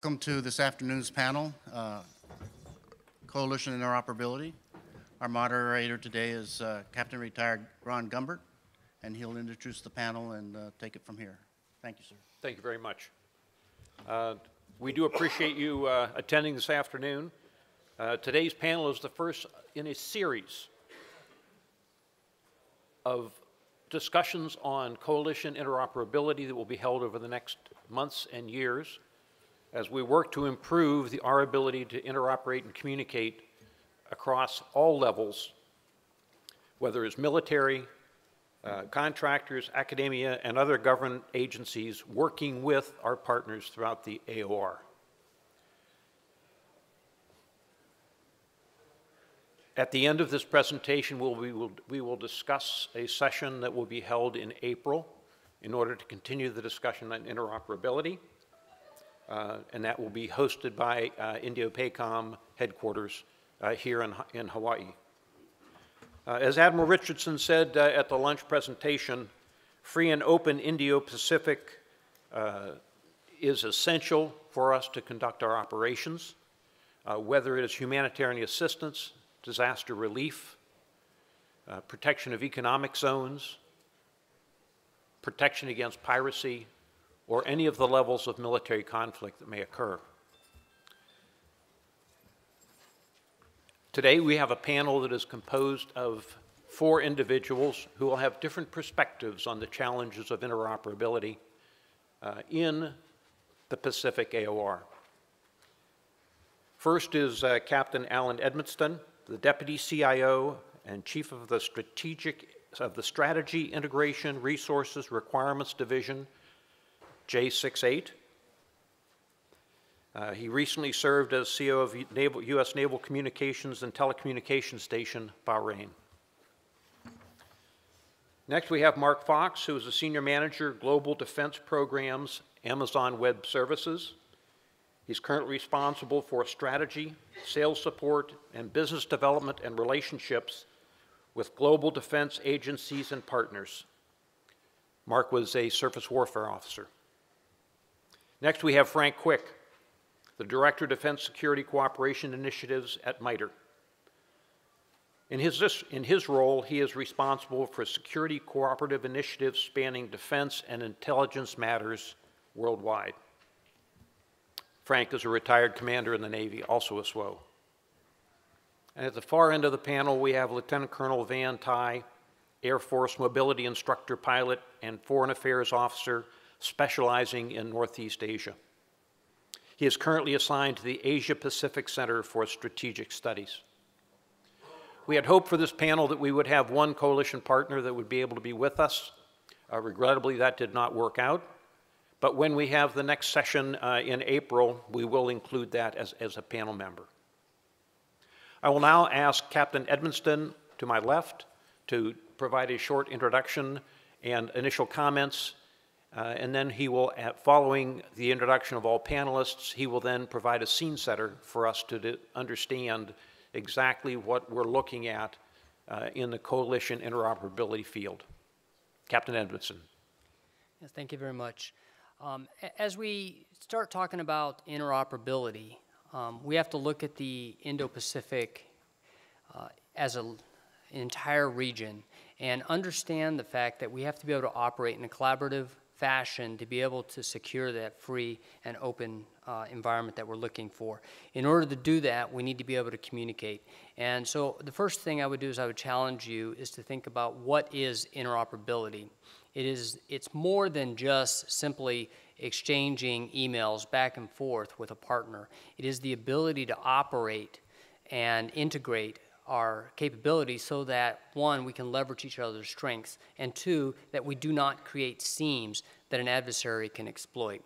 Welcome to this afternoon's panel, uh, Coalition Interoperability. Our moderator today is uh, Captain Retired Ron Gumbert, and he'll introduce the panel and uh, take it from here. Thank you, sir. Thank you very much. Uh, we do appreciate you uh, attending this afternoon. Uh, today's panel is the first in a series of discussions on coalition interoperability that will be held over the next months and years as we work to improve the, our ability to interoperate and communicate across all levels, whether it's military, uh, contractors, academia, and other government agencies working with our partners throughout the AOR. At the end of this presentation, we'll, we, will, we will discuss a session that will be held in April in order to continue the discussion on interoperability. Uh, and that will be hosted by uh, INDOPACOM headquarters uh, here in, in Hawaii. Uh, as Admiral Richardson said uh, at the lunch presentation, free and open Indo-Pacific uh, is essential for us to conduct our operations, whether it is humanitarian assistance, disaster relief, protection of economic zones, protection against piracy, or any of the levels of military conflict that may occur. Today we have a panel that is composed of four individuals who will have different perspectives on the challenges of interoperability uh, in the Pacific AOR. First is uh, Captain Allen Edmiston, the Deputy CIO and Chief of the Strategic of the Strategy Integration Resources Requirements Division, J68. Uh, he recently served as CEO of Naval, U.S. Naval Communications and Telecommunications Station, Bahrain. Next, we have Mark Fox, who is a Senior Manager, Global Defense Programs, Amazon Web Services. He's currently responsible for strategy, sales support, and business development and relationships with global defense agencies and partners. Mark was a surface warfare officer. Next, we have Frank Quick, the Director of Defense Security Cooperation Initiatives at MITRE. In his, in his role, he is responsible for security cooperative initiatives spanning defense and intelligence matters worldwide. Frank is a retired commander in the Navy, also a SWO. And at the far end of the panel, we have Lieutenant Colonel Van Thai, Air Force Mobility Instructor Pilot and Foreign Affairs Officer specializing in Northeast Asia. He is currently assigned to the Asia Pacific Center for Strategic Studies. We had hoped for this panel that we would have one coalition partner that would be able to be with us. Uh, regrettably, that did not work out. But when we have the next session uh, in April, we will include that as, as a panel member. I will now ask Captain Edmiston to my left to provide a short introduction and initial comments uh, and then he will, following the introduction of all panelists, he will then provide a scene setter for us to understand exactly what we're looking at uh, in the coalition interoperability field. Captain Edmiston. Yes, thank you very much. Um, as we start talking about interoperability, um, we have to look at the Indo-Pacific uh, as a, an entire region and understand the fact that we have to be able to operate in a collaborative fashion to be able to secure that free and open uh, environment that we're looking for. In order to do that, we need to be able to communicate. And so the first thing I would do is I would challenge you is to think about what is interoperability. It is, it's more than just simply exchanging emails back and forth with a partner. It is the ability to operate and integrate our capabilities so that one, we can leverage each other's strengths, and two, that we do not create seams that an adversary can exploit.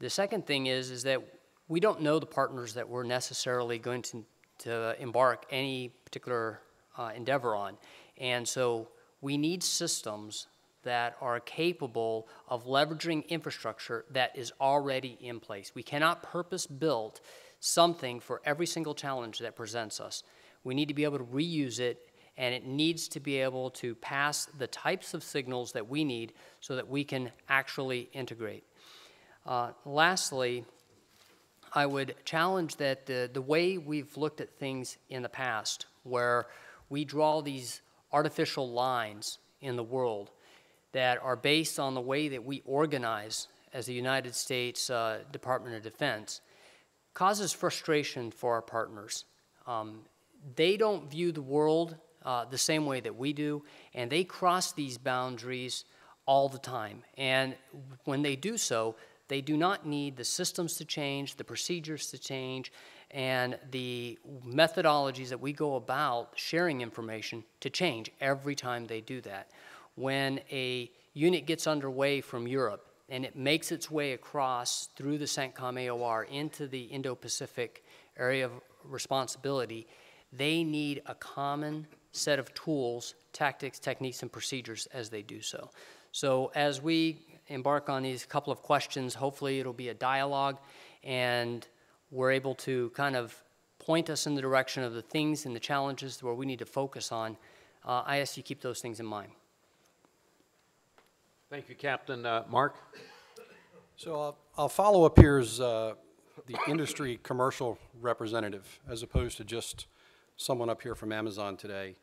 The second thing is, is that we don't know the partners that we're necessarily going to, to embark any particular uh, endeavor on. And so we need systems that are capable of leveraging infrastructure that is already in place. We cannot purpose build something for every single challenge that presents us. We need to be able to reuse it, and it needs to be able to pass the types of signals that we need so that we can actually integrate. Uh, lastly, I would challenge that the, the way we've looked at things in the past, where we draw these artificial lines in the world that are based on the way that we organize as the United States uh, Department of Defense, causes frustration for our partners. Um, they don't view the world uh, the same way that we do, and they cross these boundaries all the time. And when they do so, they do not need the systems to change, the procedures to change, and the methodologies that we go about sharing information to change every time they do that. When a unit gets underway from Europe and it makes its way across through the CENTCOM AOR into the Indo-Pacific area of responsibility, they need a common set of tools, tactics, techniques, and procedures as they do so. So as we embark on these couple of questions, hopefully it'll be a dialogue and we're able to kind of point us in the direction of the things and the challenges where we need to focus on. Uh, I ask you keep those things in mind. Thank you, Captain. Uh, Mark? So I'll, I'll follow up here as uh, the industry commercial representative, as opposed to just someone up here from Amazon today.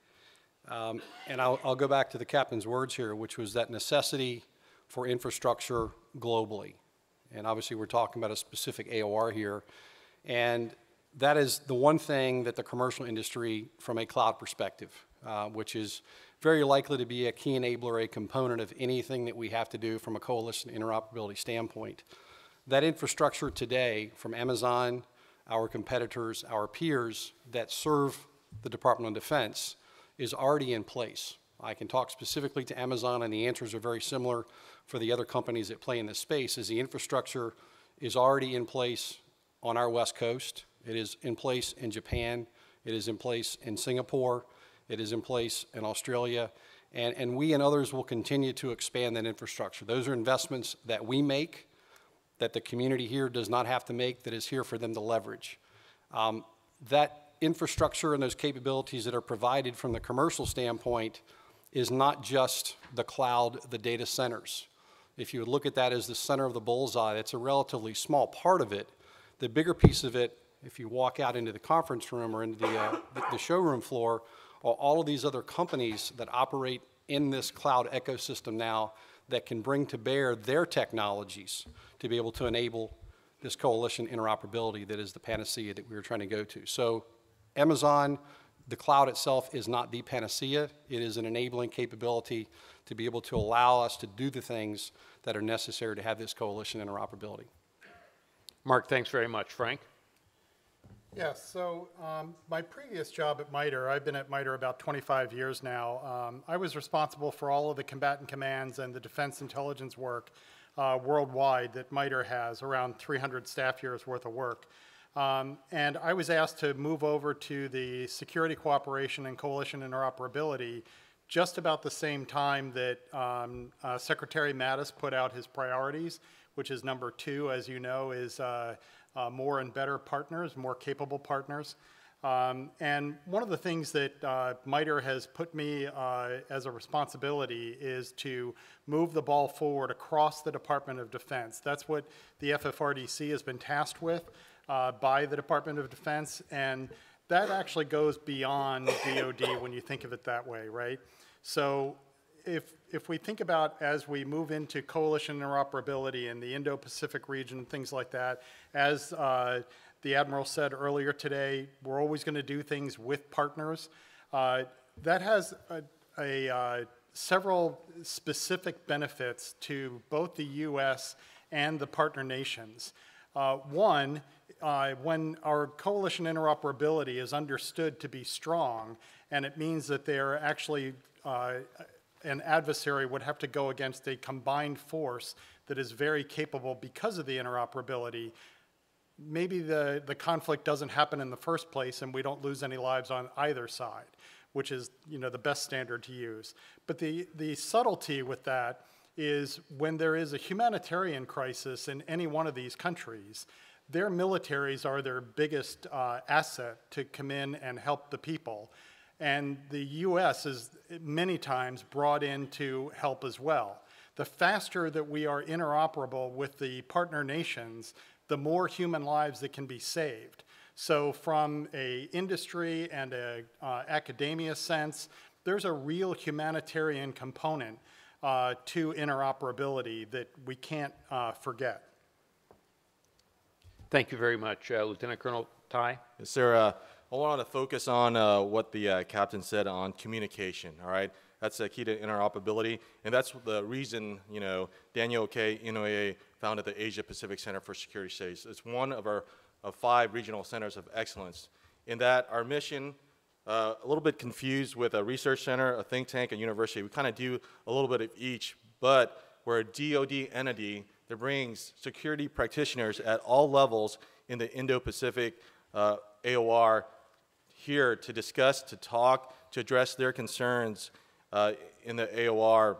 Um, And I'll, I'll go back to the captain's words here, which was that necessity for infrastructure globally. And obviously, we're talking about a specific AOR here. And that is the one thing that the commercial industry, from a cloud perspective, uh, which is very likely to be a key enabler, a component of anything that we have to do from a coalition interoperability standpoint. That infrastructure today, from Amazon, our competitors, our peers that serve the Department of Defense, is already in place. I can talk specifically to Amazon, and the answers are very similar for the other companies that play in this space, is the infrastructure is already in place on our West Coast. It is in place in Japan. It is in place in Singapore. It is in place in Australia. And, and we and others will continue to expand that infrastructure. Those are investments that we make, that the community here does not have to make, that is here for them to leverage. Um, that infrastructure and those capabilities that are provided from the commercial standpoint is not just the cloud, the data centers. If you would look at that as the center of the bullseye, it's a relatively small part of it. The bigger piece of it, if you walk out into the conference room or into the, uh, the showroom floor, are all of these other companies that operate in this cloud ecosystem now that can bring to bear their technologies to be able to enable this coalition interoperability that is the panacea that we were trying to go to. So Amazon, the cloud itself is not the panacea. It is an enabling capability to be able to allow us to do the things that are necessary to have this coalition interoperability. Mark, thanks very much. Frank? Yes, so um, my previous job at MITRE, I've been at MITRE about 25 years now. Um, I was responsible for all of the combatant commands and the defense intelligence work uh, worldwide that MITRE has, around 300 staff years worth of work. Um, and I was asked to move over to the security cooperation and coalition interoperability just about the same time that um, uh, Secretary Mattis put out his priorities, which is number two, as you know, is uh, uh, more and better partners, more capable partners. Um, and one of the things that uh, MITRE has put me uh, as a responsibility is to move the ball forward across the Department of Defense. That's what the FFRDC has been tasked with uh, by the Department of Defense, and that actually goes beyond DoD when you think of it that way, right? So if, if we think about as we move into coalition interoperability in the Indo-Pacific region, things like that, as uh, the Admiral said earlier today, we're always going to do things with partners. Uh, that has a, a uh, several specific benefits to both the U.S. and the partner nations. Uh, one, uh, when our coalition interoperability is understood to be strong, and it means that they're actually uh, an adversary would have to go against a combined force that is very capable because of the interoperability, maybe the, the conflict doesn't happen in the first place and we don't lose any lives on either side, which is you know, the best standard to use. But the, the subtlety with that is when there is a humanitarian crisis in any one of these countries, their militaries are their biggest uh, asset to come in and help the people. And the US is many times brought in to help as well. The faster that we are interoperable with the partner nations, the more human lives that can be saved. So from a industry and a uh, academia sense, there's a real humanitarian component uh, to interoperability that we can't uh, forget. Thank you very much, uh, Lieutenant Colonel Thai. Yes, sir. I want to focus on uh, what the uh, captain said on communication. All right, that's the key to interoperability, and that's the reason you know Daniel K. Inouye founded the Asia Pacific Center for Security Studies. It's one of our of five regional centers of excellence. In that, our mission. Uh, a little bit confused with a research center, a think tank, a university. We kind of do a little bit of each, but we're a DoD entity that brings security practitioners at all levels in the Indo-Pacific uh, AOR here to discuss, to talk, to address their concerns uh, in the AOR.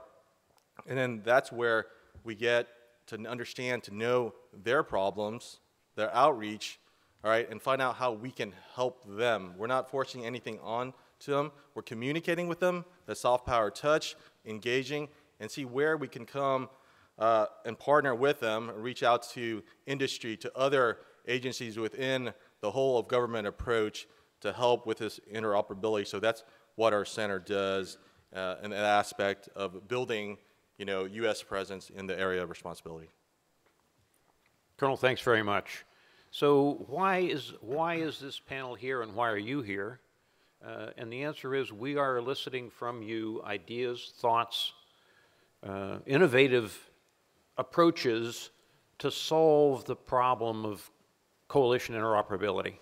And then that's where we get to understand, to know their problems, their outreach, all right, and find out how we can help them. We're not forcing anything on to them. We're communicating with them, the soft power touch, engaging, and see where we can come uh, and partner with them, reach out to industry, to other agencies within the whole of government approach to help with this interoperability. So that's what our center does uh, in that aspect of building, you know, U.S. presence in the area of responsibility. Colonel, thanks very much. So why is, why is this panel here and why are you here? Uh, and the answer is we are eliciting from you ideas, thoughts, uh, innovative approaches to solve the problem of coalition interoperability.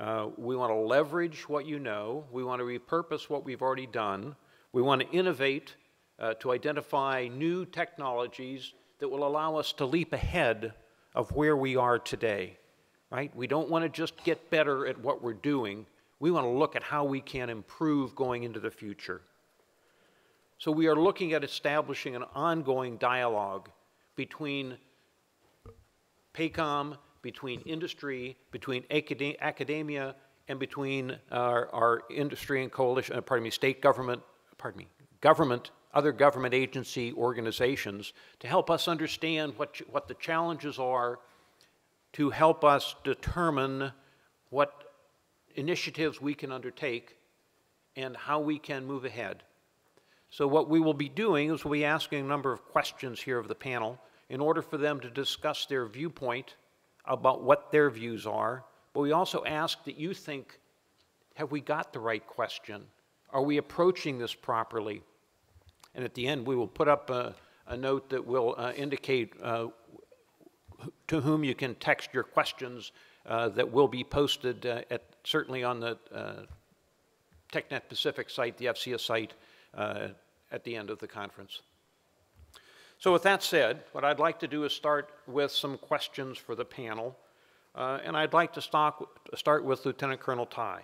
Uh, we want to leverage what you know. We want to repurpose what we've already done. We want to innovate uh, to identify new technologies that will allow us to leap ahead of where we are today, right? We don't want to just get better at what we're doing. We want to look at how we can improve going into the future. So we are looking at establishing an ongoing dialogue between PACOM, between industry, between acad academia, and between our, our industry and coalition, uh, pardon me, state government, pardon me, government, other government agency organizations to help us understand what, what the challenges are, to help us determine what initiatives we can undertake and how we can move ahead. So what we will be doing is we'll be asking a number of questions here of the panel in order for them to discuss their viewpoint about what their views are. But we also ask that you think, have we got the right question? Are we approaching this properly? And at the end, we will put up a, a note that will uh, indicate uh, to whom you can text your questions uh, that will be posted uh, at, certainly on the uh, TechNet Pacific site, the FCS site, uh, at the end of the conference. So with that said, what I'd like to do is start with some questions for the panel. Uh, and I'd like to start, with Lieutenant Colonel Thai.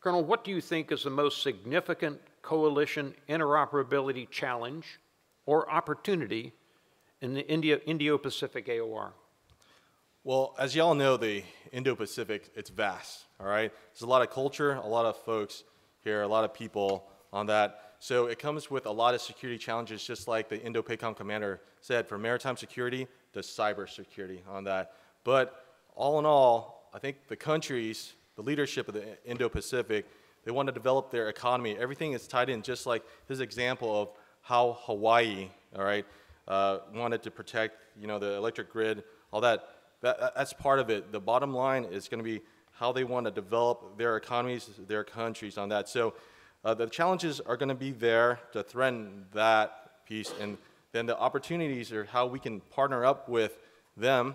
Colonel, what do you think is the most significant coalition interoperability challenge or opportunity in the Indo-Pacific AOR? Well, as y'all know, the Indo-Pacific, it's vast, all right? There's a lot of culture, a lot of folks here, a lot of people on that. So it comes with a lot of security challenges, just like the Indo-PACOM commander said, for maritime security to cyber security on that. But all in all, I think the countries, the leadership of the Indo-Pacific, they want to develop their economy. Everything is tied in, just like his example of how Hawaii, all right, uh, wanted to protect, you know, the electric grid, all that. that. That's part of it. The bottom line is going to be how they want to develop their economies, their countries on that. So uh, the challenges are going to be there to threaten that piece, and then the opportunities are how we can partner up with them,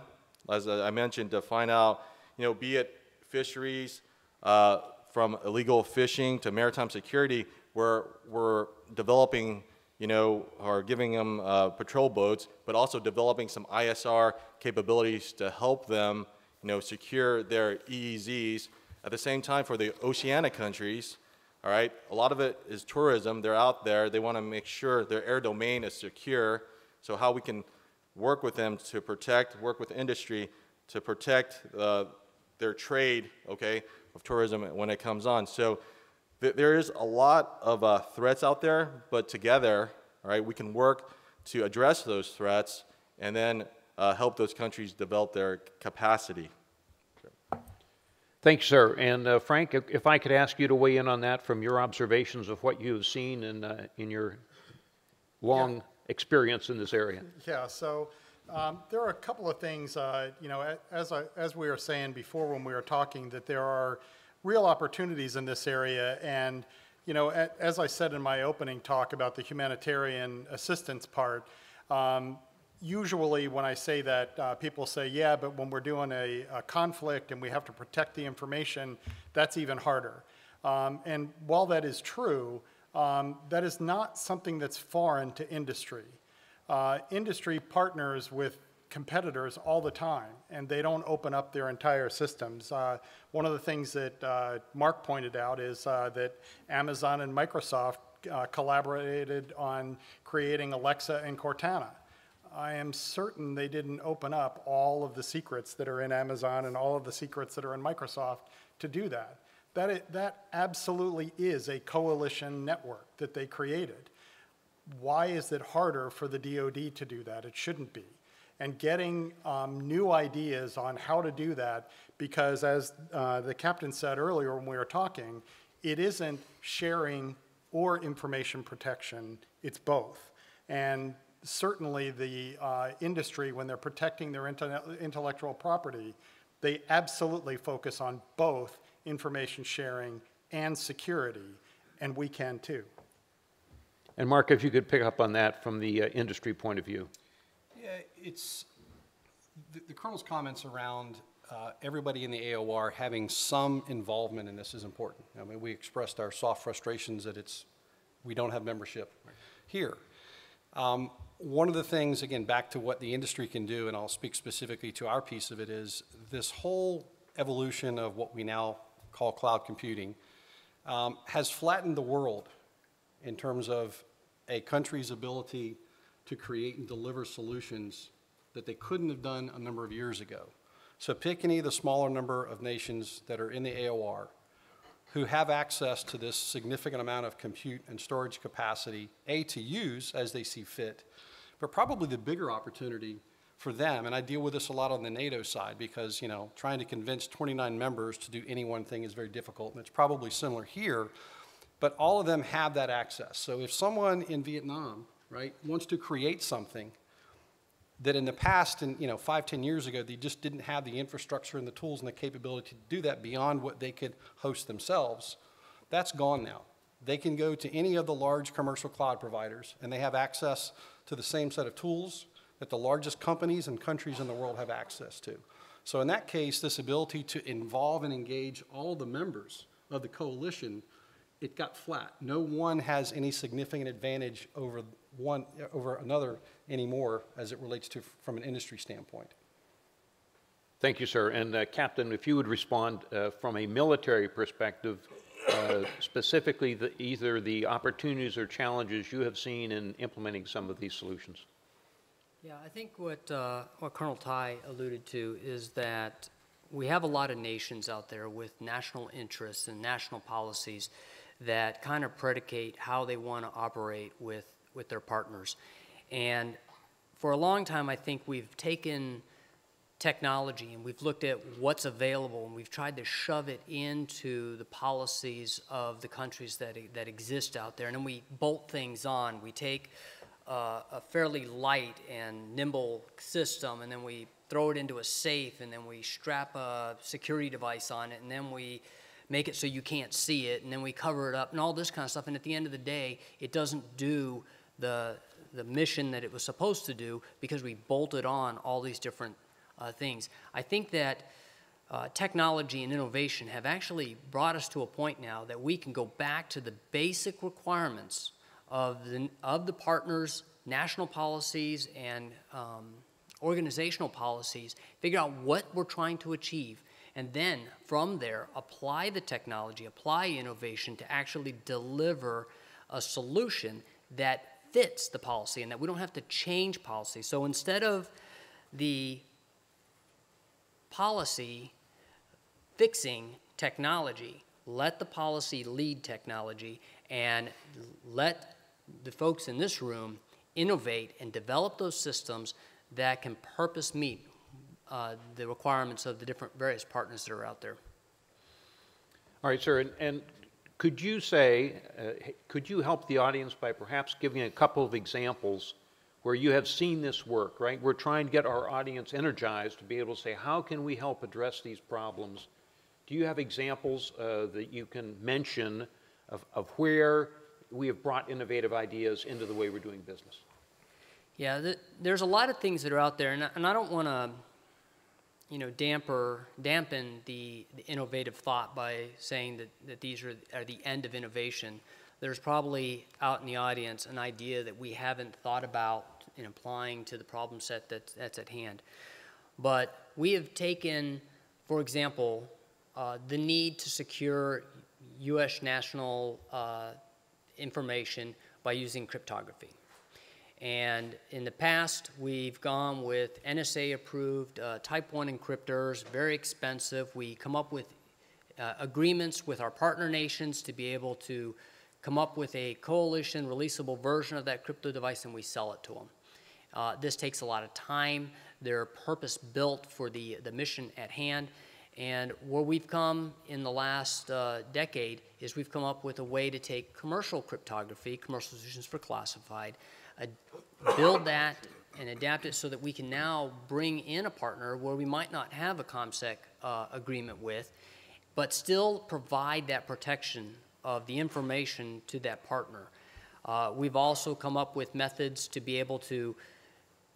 as I mentioned, to find out, you know, be it fisheries, uh, from illegal fishing to maritime security, where we're developing, you know, or giving them uh, patrol boats, but also developing some ISR capabilities to help them, you know, secure their EEZs. At the same time, for the oceanic countries, all right? A lot of it is tourism. They're out there. They want to make sure their air domain is secure. So how we can work with them to protect, work with industry to protect uh, their trade, okay, of tourism when it comes on. So th there is a lot of uh, threats out there, but together, all right, we can work to address those threats and then uh, help those countries develop their capacity. Thank you, sir. And uh, Frank, if I could ask you to weigh in on that from your observations of what you've seen in, uh, in your long experience in this area. Yeah, so um, there are a couple of things, uh, you know, as, I, as we were saying before when we were talking, that there are real opportunities in this area. And, you know, a- as I said in my opening talk about the humanitarian assistance part, um, usually when I say that, uh, people say, yeah, but when we're doing a, a conflict and we have to protect the information, that's even harder. Um, and while that is true, um, that is not something that's foreign to industry. Uh, industry partners with competitors all the time, and they don't open up their entire systems. Uh, one of the things that uh, Mark pointed out is uh, that Amazon and Microsoft uh, collaborated on creating Alexa and Cortana. I am certain they didn't open up all of the secrets that are in Amazon and all of the secrets that are in Microsoft to do that. That, i- that absolutely is a coalition network that they created. Why is it harder for the DoD to do that? It shouldn't be. And getting um, new ideas on how to do that, because as uh, the captain said earlier when we were talking, it isn't sharing or information protection, it's both. And certainly the uh, industry, when they're protecting their intellectual property, they absolutely focus on both information sharing and security, and we can too. And Mark, if you could pick up on that from the uh, industry point of view. Yeah, it's, the, the Colonel's comments around uh, everybody in the AOR having some involvement in this is important. I mean, we expressed our soft frustrations that it's, we don't have membership here. Um, One of the things, again, back to what the industry can do, and I'll speak specifically to our piece of it, is this whole evolution of what we now call cloud computing um, has flattened the world in terms of a country's ability to create and deliver solutions that they couldn't have done a number of years ago. So pick any of the smaller number of nations that are in the AOR who have access to this significant amount of compute and storage capacity, A, to use as they see fit, but probably the bigger opportunity for them, and I deal with this a lot on the NATO side because, you know, trying to convince 29 members to do any one thing is very difficult, and it's probably similar here, but all of them have that access. So if someone in Vietnam, right, wants to create something that in the past, and you know, five, ten years ago, they just didn't have the infrastructure and the tools and the capability to do that beyond what they could host themselves. That's gone now. They can go to any of the large commercial cloud providers, and they have access to the same set of tools that the largest companies and countries in the world have access to. So in that case, this ability to involve and engage all the members of the coalition, it got flat. No one has any significant advantage over one, over another anymore as it relates to, from an industry standpoint. Thank you, sir. And uh, Captain, if you would respond uh, from a military perspective, uh, specifically the, either the opportunities or challenges you have seen in implementing some of these solutions. Yeah, I think what, uh, what Colonel Thai alluded to is that we have a lot of nations out there with national interests and national policies that kind of predicate how they want to operate with, with their partners. And for a long time, I think we've taken technology and we've looked at what's available and we've tried to shove it into the policies of the countries that, that exist out there. And then we bolt things on. We take uh, a fairly light and nimble system and then we throw it into a safe and then we strap a security device on it and then we make it so you can't see it and then we cover it up and all this kind of stuff. And at the end of the day, it doesn't do the, the mission that it was supposed to do because we bolted on all these different uh, things. I think that uh, technology and innovation have actually brought us to a point now that we can go back to the basic requirements of the, of the partners' national policies and um, organizational policies, figure out what we're trying to achieve, and then from there apply the technology, apply innovation to actually deliver a solution that fits the policy and that we don't have to change policy. So instead of the policy fixing technology. Let the policy lead technology and let the folks in this room innovate and develop those systems that can purpose meet uh, the requirements of the different various partners that are out there. All right, sir, and, and could you say, uh, could you help the audience by perhaps giving a couple of examples where you have seen this work, right? We're trying to get our audience energized to be able to say, how can we help address these problems? Do you have examples uh, that you can mention of, of where we have brought innovative ideas into the way we're doing business? Yeah, th- there's a lot of things that are out there, and I, and I don't want to, you know, damper dampen the, the innovative thought by saying that, that these are, are the end of innovation. There's probably out in the audience an idea that we haven't thought about in applying to the problem set that's, that's at hand. But we have taken, for example, uh, the need to secure U.S. national uh, information by using cryptography. And in the past, we've gone with NSA-approved uh, Type 1 encryptors, very expensive. We come up with uh, agreements with our partner nations to be able to come up with a coalition releasable version of that crypto device, and we sell it to them. Uh, this takes a lot of time. They're purpose-built for the, the mission at hand. And where we've come in the last uh, decade is we've come up with a way to take commercial cryptography, commercial solutions for classified, uh, build that and adapt it so that we can now bring in a partner where we might not have a ComSec uh, agreement with, but still provide that protection of the information to that partner. Uh, we've also come up with methods to be able to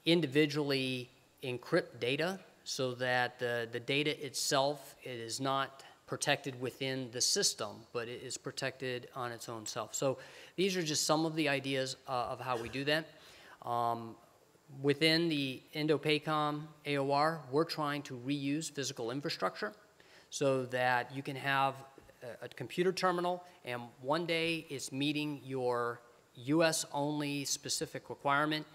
individually encrypt data so that the, the data itself it is not protected within the system, but it is protected on its own self. So these are just some of the ideas uh, of how we do that. Um, within the Indo-PACOM AOR, we're trying to reuse physical infrastructure so that you can have a, a computer terminal and one day it's meeting your US only specific requirement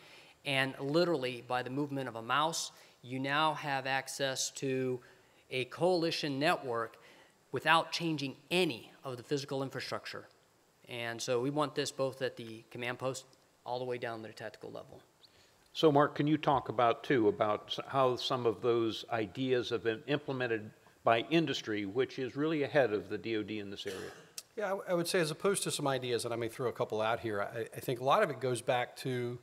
and literally by the movement of a mouse, you now have access to a coalition network without changing any of the physical infrastructure. And so we want this both at the command post all the way down to the tactical level. So, Mark, can you talk about, too, about how some of those ideas have been implemented by industry, which is really ahead of the DoD in this area? Yeah, I would say as opposed to some ideas, and I may throw a couple out here, I, I think a lot of it goes back to,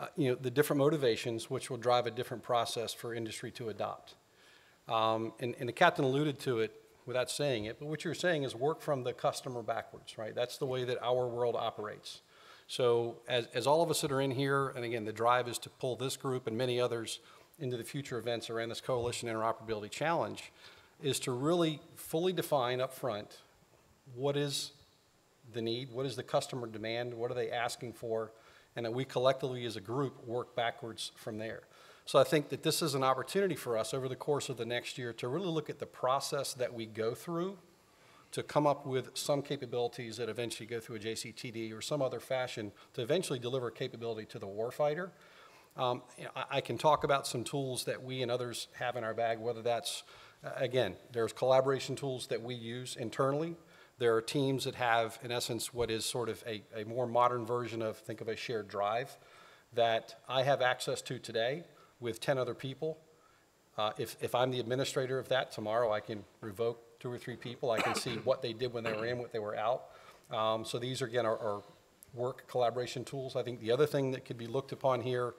uh, you know, the different motivations which will drive a different process for industry to adopt. Um, and, and the captain alluded to it without saying it, but what you're saying is work from the customer backwards, right? That's the way that our world operates. So as, as all of us that are in here, and again, the drive is to pull this group and many others into the future events around this Coalition Interoperability Challenge, is to really fully define up front what is the need, what is the customer demand, what are they asking for, and that we collectively as a group work backwards from there. So I think that this is an opportunity for us over the course of the next year to really look at the process that we go through to come up with some capabilities that eventually go through a JCTD or some other fashion to eventually deliver capability to the warfighter. Um, you know, I, I can talk about some tools that we and others have in our bag, whether that's, uh, again, there's collaboration tools that we use internally. There are teams that have, in essence, what is sort of a, a more modern version of, think of a shared drive, that I have access to today with 10 other people. Uh, if, if I'm the administrator of that, tomorrow I can revoke two or three people. I can see what they did when they were in, what they were out. Um, so these are, again, are, are work collaboration tools. I think the other thing that could be looked upon here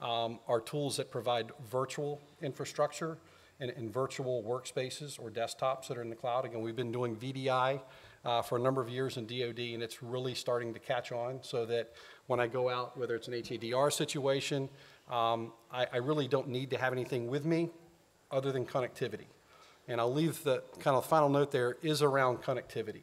um, are tools that provide virtual infrastructure and, and virtual workspaces or desktops that are in the cloud. Again, we've been doing VDI uh, for a number of years in DoD, and it's really starting to catch on so that when I go out, whether it's an HADR situation, um, I, I really don't need to have anything with me other than connectivity. And I'll leave the kind of final note there is around connectivity.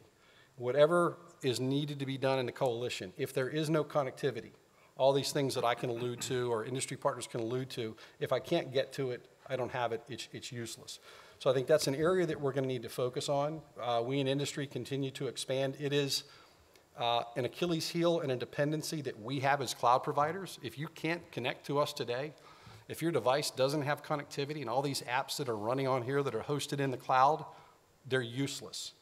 Whatever is needed to be done in the coalition, if there is no connectivity, all these things that I can allude to or industry partners can allude to, if I can't get to it, I don't have it, it's, it's useless. So I think that's an area that we're going to need to focus on. Uh, we in industry continue to expand. It is uh, an Achilles heel and a dependency that we have as cloud providers. If you can't connect to us today, if your device doesn't have connectivity and all these apps that are running on here that are hosted in the cloud, they're useless.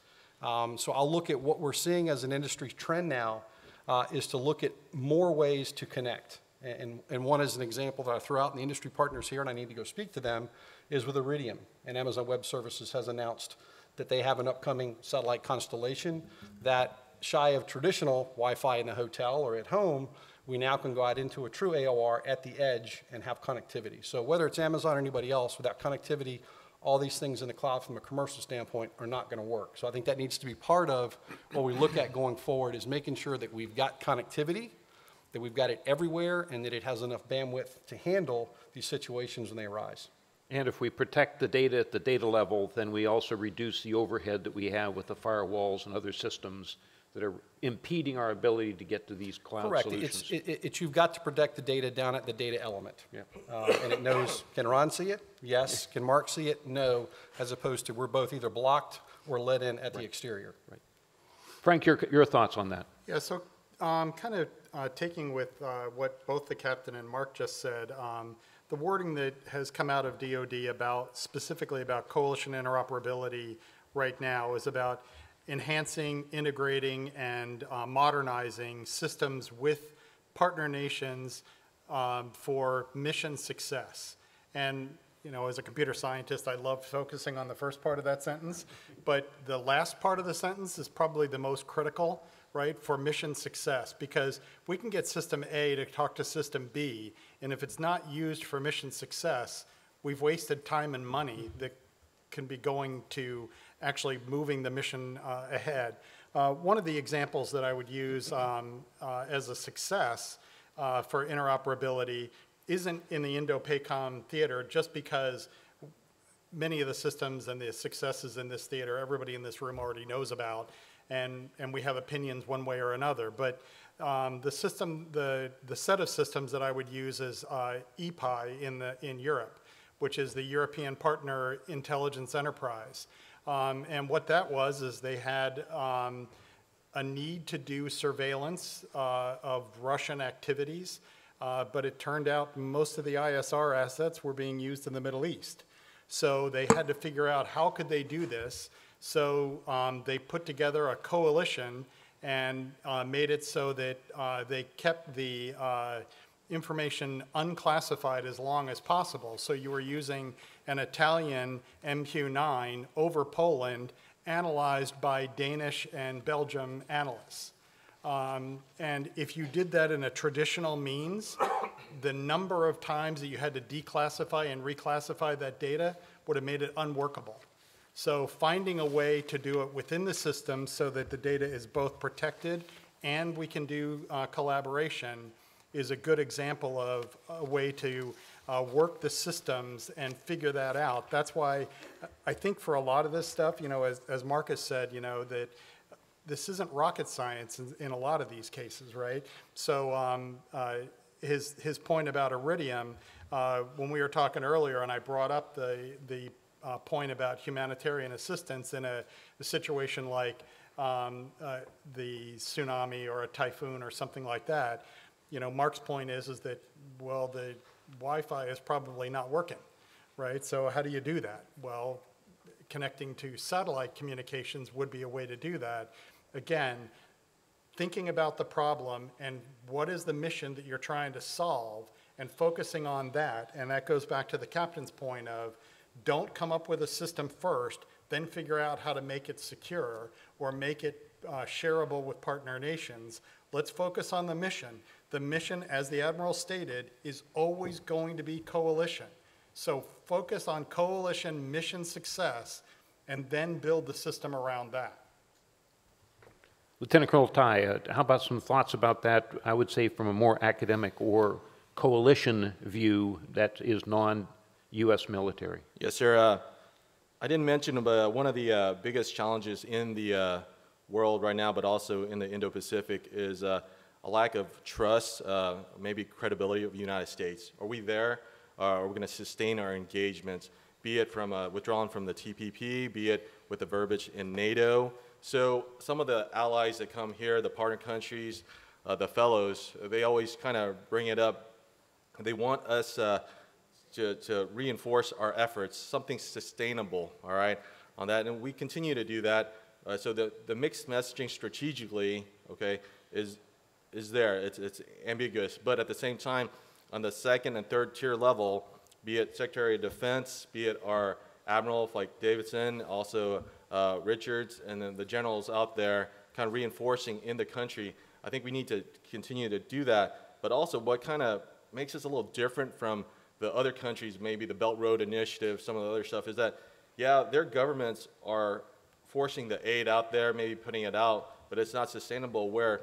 Um, so I'll look at what we're seeing as an industry trend now uh, is to look at more ways to connect And, and one as an example that I threw out, and the industry partners here, and I need to go speak to them, is with Iridium. And Amazon Web Services has announced that they have an upcoming satellite constellation that, shy of traditional Wi-Fi in a hotel or at home, we now can go out into a true AOR at the edge and have connectivity. So whether it's Amazon or anybody else, without connectivity, all these things in the cloud from a commercial standpoint are not going to work. So I think that needs to be part of what we look at going forward is making sure that we've got connectivity, that we've got it everywhere, and that it has enough bandwidth to handle these situations when they arise. And if we protect the data at the data level, then we also reduce the overhead that we have with the firewalls and other systems that are impeding our ability to get to these cloud Correct. solutions. It's, it, it's, you've got to protect the data down at the data element. Yeah. Uh, and it knows, can Ron see it? Yes. Can Mark see it? No. As opposed to we're both either blocked or let in at the exterior. Right. Frank, your, your thoughts on that? Yeah, so um, kind of uh, taking with uh, what both the captain and Mark just said, um, the wording that has come out of DoD about, specifically about coalition interoperability right now is about enhancing, integrating, and uh, modernizing systems with partner nations um, for mission success. And, you know, as a computer scientist, I love focusing on the first part of that sentence, but the last part of the sentence is probably the most critical, right, for mission success, because we can get system A to talk to system B, and if it's not used for mission success, we've wasted time and money that can be going to actually moving the mission uh, ahead. Uh, one of the examples that I would use um, uh, as a success uh, for interoperability isn't in the Indo-PACOM theater just because many of the systems and the successes in this theater, everybody in this room already knows about, and, and we have opinions one way or another. But um, the system, the, the set of systems that I would use is uh, EPI in, the, in Europe, which is the European Partner Intelligence Enterprise. Um, and what that was is they had um, a need to do surveillance uh, of Russian activities, uh, but it turned out most of the ISR assets were being used in the Middle East. So they had to figure out how could they do this. So um, they put together a coalition and uh, made it so that uh, they kept the uh, information unclassified as long as possible. So you were using an Italian MQ-9 over Poland analyzed by Danish and Belgium analysts. Um, and if you did that in a traditional means, the number of times that you had to declassify and reclassify that data would have made it unworkable. So finding a way to do it within the system so that the data is both protected and we can do uh, collaboration is a good example of a way to uh, work the systems and figure that out. That's why I think for a lot of this stuff, you know, as, as Marcus said, you know, that this isn't rocket science in, in a lot of these cases, right? So um, uh, his, his point about iridium, uh, when we were talking earlier and I brought up the, the uh, point about humanitarian assistance in a, a situation like um, uh, the tsunami or a typhoon or something like that, you know, Mark's point is, is that, well, the Wi-Fi is probably not working, right? So how do you do that? Well, connecting to satellite communications would be a way to do that. Again, thinking about the problem and what is the mission that you're trying to solve and focusing on that. And that goes back to the captain's point of don't come up with a system first, then figure out how to make it secure or make it uh, shareable with partner nations. Let's focus on the mission. The mission, as the Admiral stated, is always going to be coalition. So focus on coalition mission success and then build the system around that. Lieutenant Colonel Thai, uh, how about some thoughts about that, I would say from a more academic or coalition view that is non-U.S. military? Yes, sir. Uh, I didn't mention, but uh, one of the uh, biggest challenges in the uh, world right now, but also in the Indo-Pacific, is uh, a lack of trust, maybe credibility of the United States. Are we there? Are we going to sustain our engagements, be it from withdrawing from the TPP, be it with the verbiage in NATO? So some of the allies that come here, the partner countries, uh, the fellows, they always kind of bring it up. They want us uh, to, to reinforce our efforts, something sustainable, all right, on that. And we continue to do that. Uh, so the, the mixed messaging strategically, okay, is is there. It's, it's ambiguous. But at the same time, on the second and third tier level, be it Secretary of Defense, be it our admiral like Davidson, also uh, Richards, and then the generals out there kind of reinforcing in the country, I think we need to continue to do that. But also, what kind of makes us a little different from the other countries, maybe the Belt Road Initiative, some of the other stuff, is that, yeah, their governments are forcing the aid out there, maybe putting it out, but it's not sustainable. Where,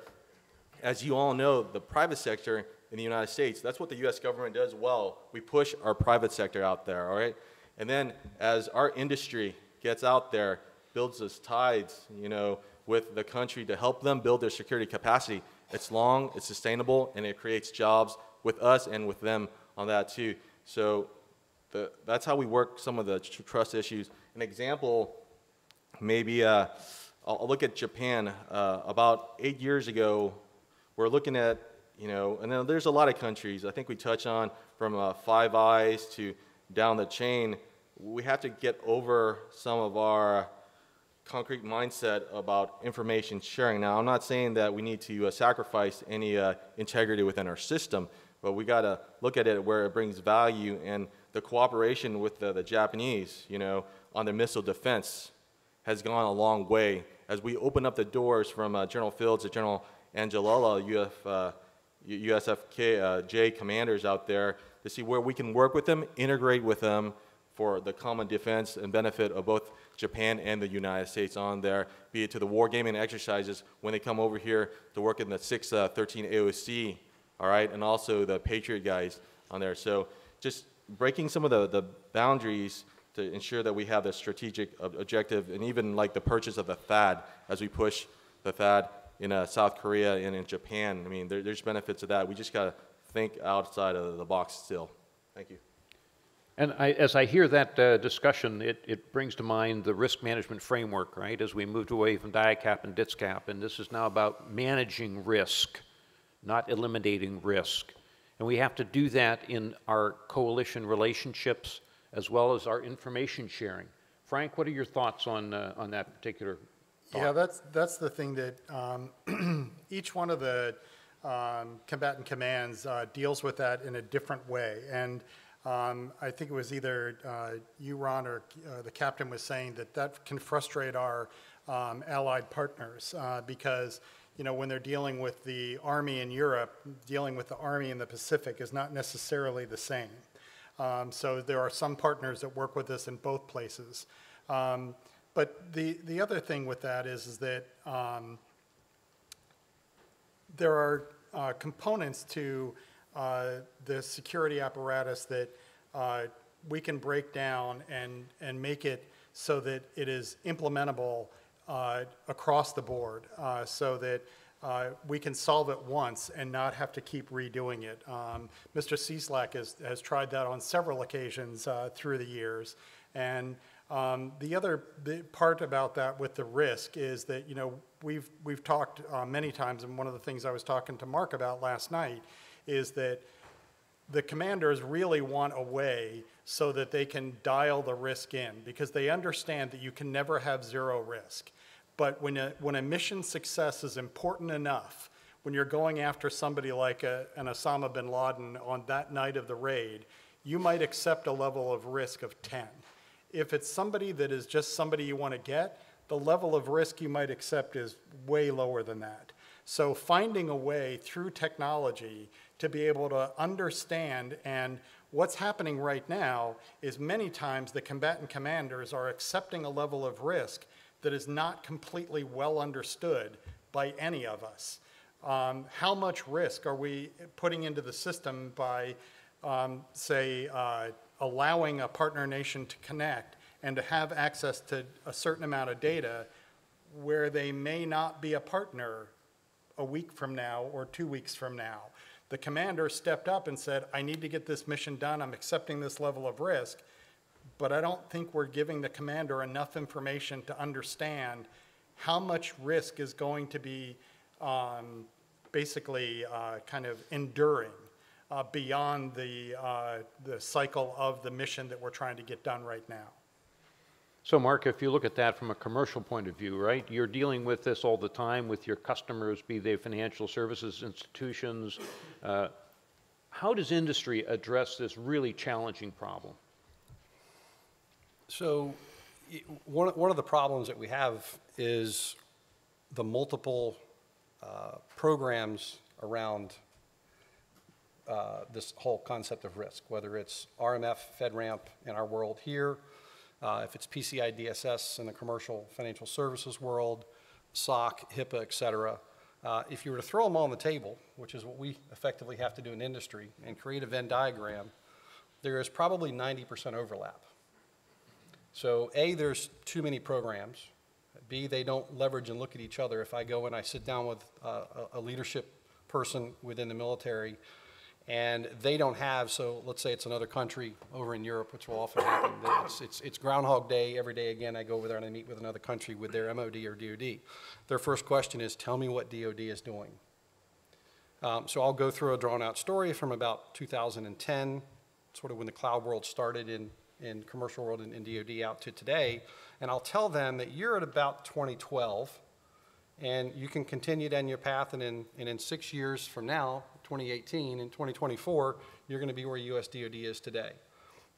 as you all know, the private sector in the United States, that's what the U.S. government does well. We push our private sector out there, all right? And then as our industry gets out there, builds those tides, you know, with the country to help them build their security capacity, it's long, it's sustainable, and it creates jobs with us and with them on that too. So the, that's how we work some of the tr- trust issues. An example, maybe uh, I'll, I'll look at Japan. Uh, about eight years ago, we're looking at, you know, and then there's a lot of countries. I think we touch on from uh, Five Eyes to down the chain. We have to get over some of our concrete mindset about information sharing. Now, I'm not saying that we need to uh, sacrifice any uh, integrity within our system, but we got to look at it where it brings value and the cooperation with the, the Japanese, you know, on their missile defense has gone a long way. As we open up the doors from uh, General Fields to General Angelella, UF, uh, USFK uh, J commanders out there, to see where we can work with them, integrate with them for the common defense and benefit of both Japan and the United States on there, be it to the wargaming exercises when they come over here to work in the 613 AOC, all right, and also the Patriot guys on there. So just breaking some of the, the boundaries to ensure that we have the strategic ob- objective and even like the purchase of the THAAD as we push the THAAD in uh, South Korea and in Japan. I mean, there, there's benefits of that. We just got to think outside of the box still. Thank you. And I, as I hear that uh, discussion, it, it brings to mind the risk management framework, right? As we moved away from DIACAP and DITSCAP, and this is now about managing risk, not eliminating risk. And we have to do that in our coalition relationships as well as our information sharing. Frank, what are your thoughts on, uh, on that particular thought? Yeah, that's, that's the thing that um, each one of the um, combatant commands uh, deals with that in a different way. And um, I think it was either uh, you, Ron, or uh, the captain was saying that that can frustrate our um, allied partners uh, because, you know, when they're dealing with the Army in Europe, dealing with the Army in the Pacific is not necessarily the same. Um, so there are some partners that work with us in both places. Um, but the, the other thing with that is, is that um, there are uh, components to uh, the security apparatus that uh, we can break down and, and make it so that it is implementable across the board uh, so that uh, we can solve it once and not have to keep redoing it. Um, Mr. Cieslak has, has tried that on several occasions uh, through the years. And um, the other part about that with the risk is that, you know, we've, we've talked uh, many times, and one of the things I was talking to Mark about last night is that the commanders really want a way so that they can dial the risk in because they understand that you can never have zero risk. But when a, when a mission success is important enough, when you're going after somebody like a, an Osama bin Laden on that night of the raid, you might accept a level of risk of 10. If it's somebody that is just somebody you want to get, the level of risk you might accept is way lower than that. So finding a way through technology to be able to understand and what's happening right now is many times the combatant commanders are accepting a level of risk that is not completely well understood by any of us. Um, how much risk are we putting into the system by, um, say, uh, allowing a partner nation to connect and to have access to a certain amount of data where they may not be a partner a week from now or two weeks from now? The commander stepped up and said, I need to get this mission done. I'm accepting this level of risk. But I don't think we're giving the commander enough information to understand how much risk is going to be um, basically uh, kind of enduring uh, beyond the, uh, the cycle of the mission that we're trying to get done right now. So Mark, if you look at that from a commercial point of view, right, you're dealing with this all the time with your customers, be they financial services institutions. Uh, How does industry address this really challenging problem? So, one, one of the problems that we have is the multiple uh, programs around uh, this whole concept of risk, whether it's RMF, FedRAMP in our world here, uh, if it's PCI DSS in the commercial financial services world, SOC, HIPAA, et cetera. Uh, If you were to throw them all on the table, which is what we effectively have to do in industry, and create a Venn diagram, there is probably 90% overlap. So A, there's too many programs. B, they don't leverage and look at each other. If I go and I sit down with uh, a, leadership person within the military and they don't have, so let's say it's another country over in Europe, which will often happen. It's, it's, it's Groundhog Day every day again. I go over there and I meet with another country with their MOD or DOD. Their first question is, tell me what DOD is doing. Um, so I'll go through a drawn-out story from about 2010, sort of when the cloud world started in, in commercial world and in DoD out to today, and I'll tell them that you're at about 2012, and you can continue down your path, and in, and in six years from now, 2018 and 2024, you're going to be where US DoD is today.